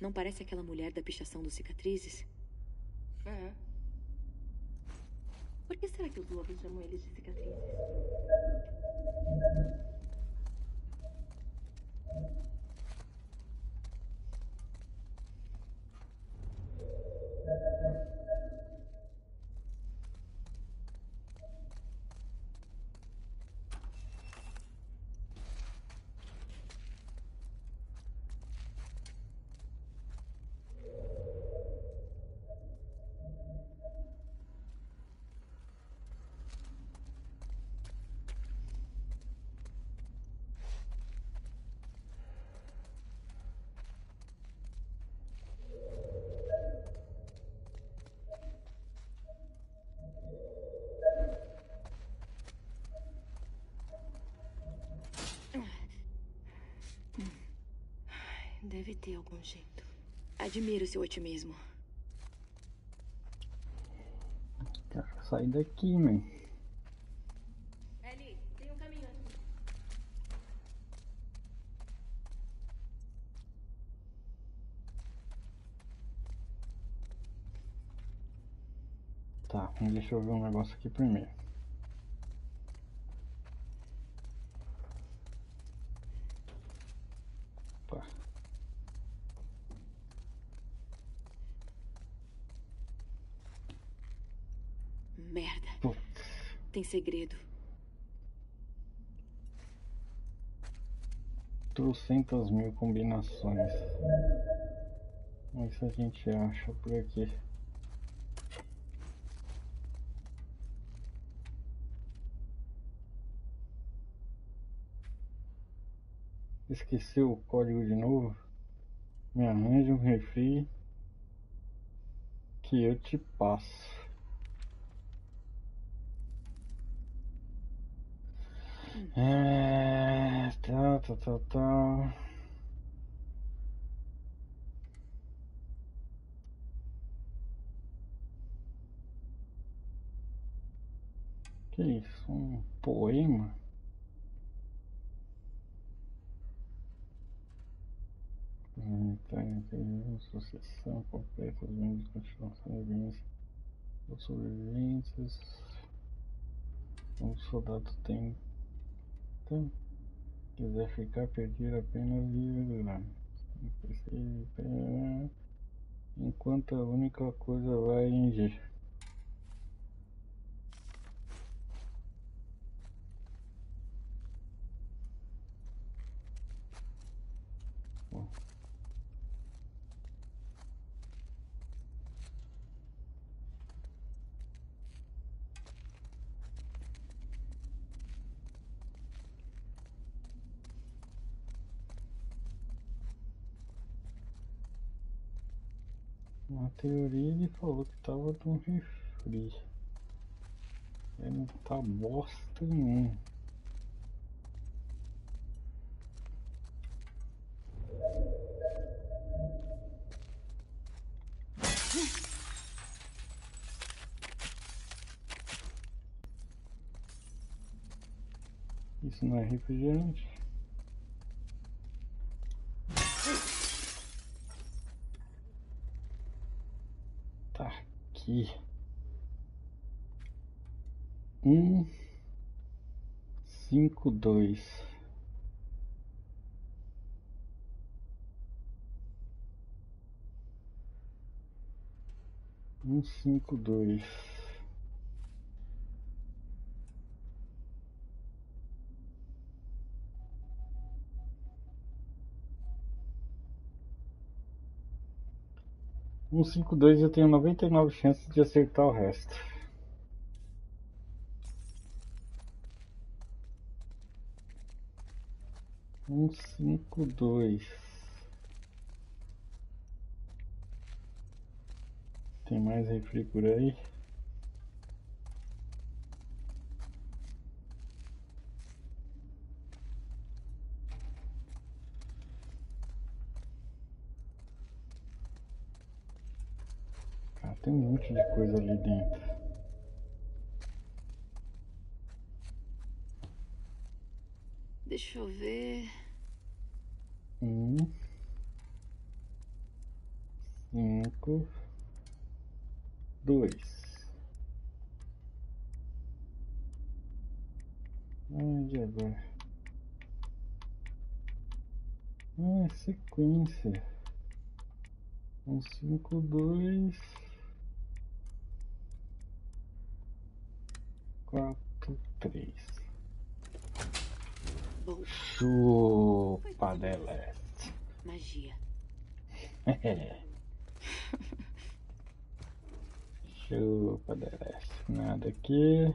não parece aquela mulher da pichação dos cicatrizes? É. Por que será que os lobos chamam eles de cicatrizes? Ter algum jeito. Admiro seu otimismo. Cara, sai daqui, man. Ellie, tem um caminho aqui. Tá, deixa eu ver um negócio aqui primeiro. Tá. Merda. Putz. Tem segredo. Trocentas mil combinações. Se a gente acha por aqui. Esqueceu o código de novo? Me arranje um refri que eu te passo. É. Tá, tá, tá, tá. Que isso? Um poema? Tem sucessão completa dos membros de continuação evidência dos sobreviventes. Um soldado tem. Então, quiser ficar, pedir apenas livre Enquanto a única coisa vai ingir. Na teoria ele falou que tava no refri. Ele não tá bosta nenhuma. Isso não é refrigerante? Tá aqui. Um, cinco, dois. Um, cinco, dois. Um cinco dois eu tenho noventa e nove chances de acertar o resto. Um cinco dois. Tem mais refri por aí? Tem um monte de coisa ali dentro. Deixa eu ver. Um, cinco, dois. Onde agora? Ah, é sequência. Um, cinco, dois. Quatro, três. Chupa deleste. magia. Chupa deleste. Nada aqui.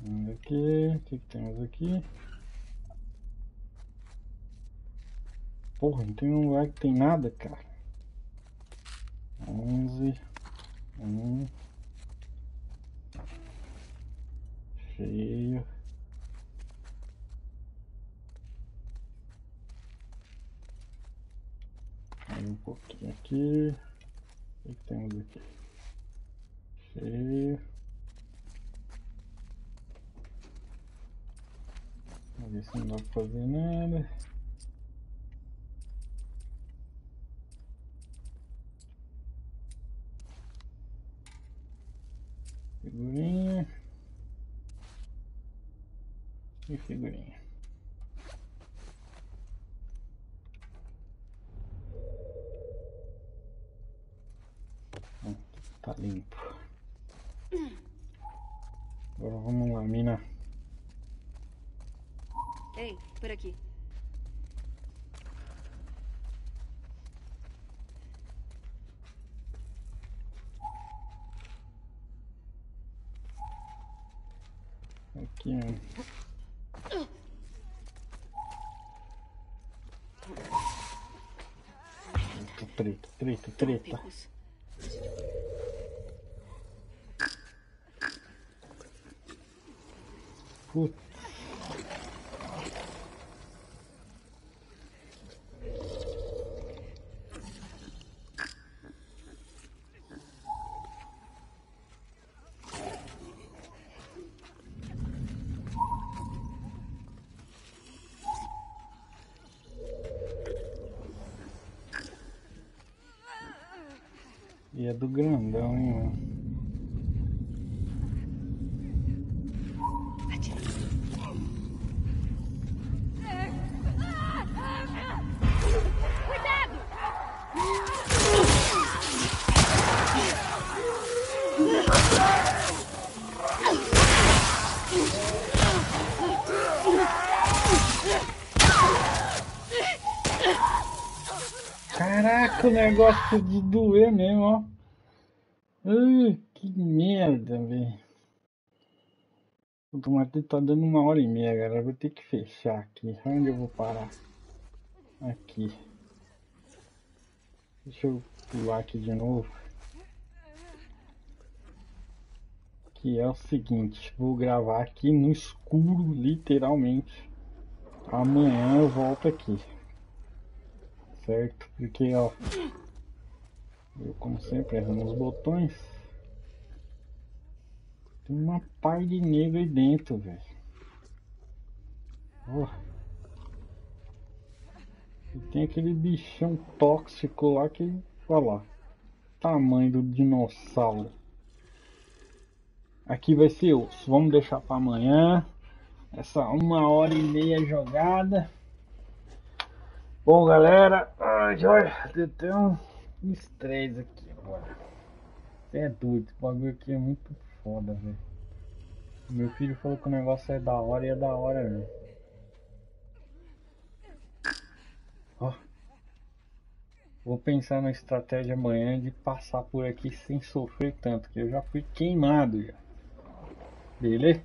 Nada aqui. O que, que temos aqui? Porra, não tem um lugar que tem nada, cara. Onze. Um. Cheio. Aí um pouquinho aqui. O que temos aqui? Cheio. Vamos ver se não dá pra fazer nada. Figurinha. E figurinha. Tá limpo. Agora vamos lá, mina. Ei, por aqui. Какие? Трита, трита, трита. Фу É do grandão, hein, mano. Caraca, o negócio de doer mesmo, ó. Ai, que merda, velho. O tomate tá dando uma hora e meia, galera. Vou ter que fechar aqui. Onde eu vou parar? Aqui. Deixa eu pular aqui de novo. Que é o seguinte, vou gravar aqui no escuro, literalmente. Amanhã eu volto aqui. Certo? Porque, ó. Eu, como sempre, erro nos botões. Tem uma par de negro aí dentro, velho. E tem aquele bichão tóxico lá que. Olha lá. Tamanho do dinossauro. Aqui vai ser osso. Vamos deixar para amanhã. Essa uma hora e meia jogada. Bom, galera. Ai, olha, deu até um estresse aqui agora. Você é doido. Esse bagulho aqui é muito foda, velho. Meu filho falou que o negócio é da hora e é da hora, velho. Ó. Vou pensar na estratégia amanhã de passar por aqui sem sofrer tanto, que eu já fui queimado já. Beleza?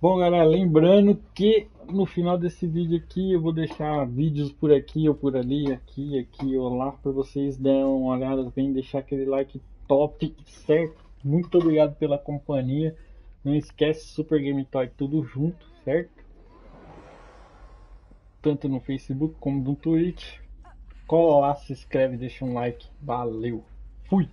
Bom galera, lembrando que no final desse vídeo aqui eu vou deixar vídeos por aqui ou por ali, aqui, aqui ou lá para vocês darem uma olhada bem, deixar aquele like top, certo? Muito obrigado pela companhia. Não esquece Super Game Toy tudo junto, certo? Tanto no Facebook como no Twitch. Cola lá, se inscreve, deixa um like. Valeu. Fui.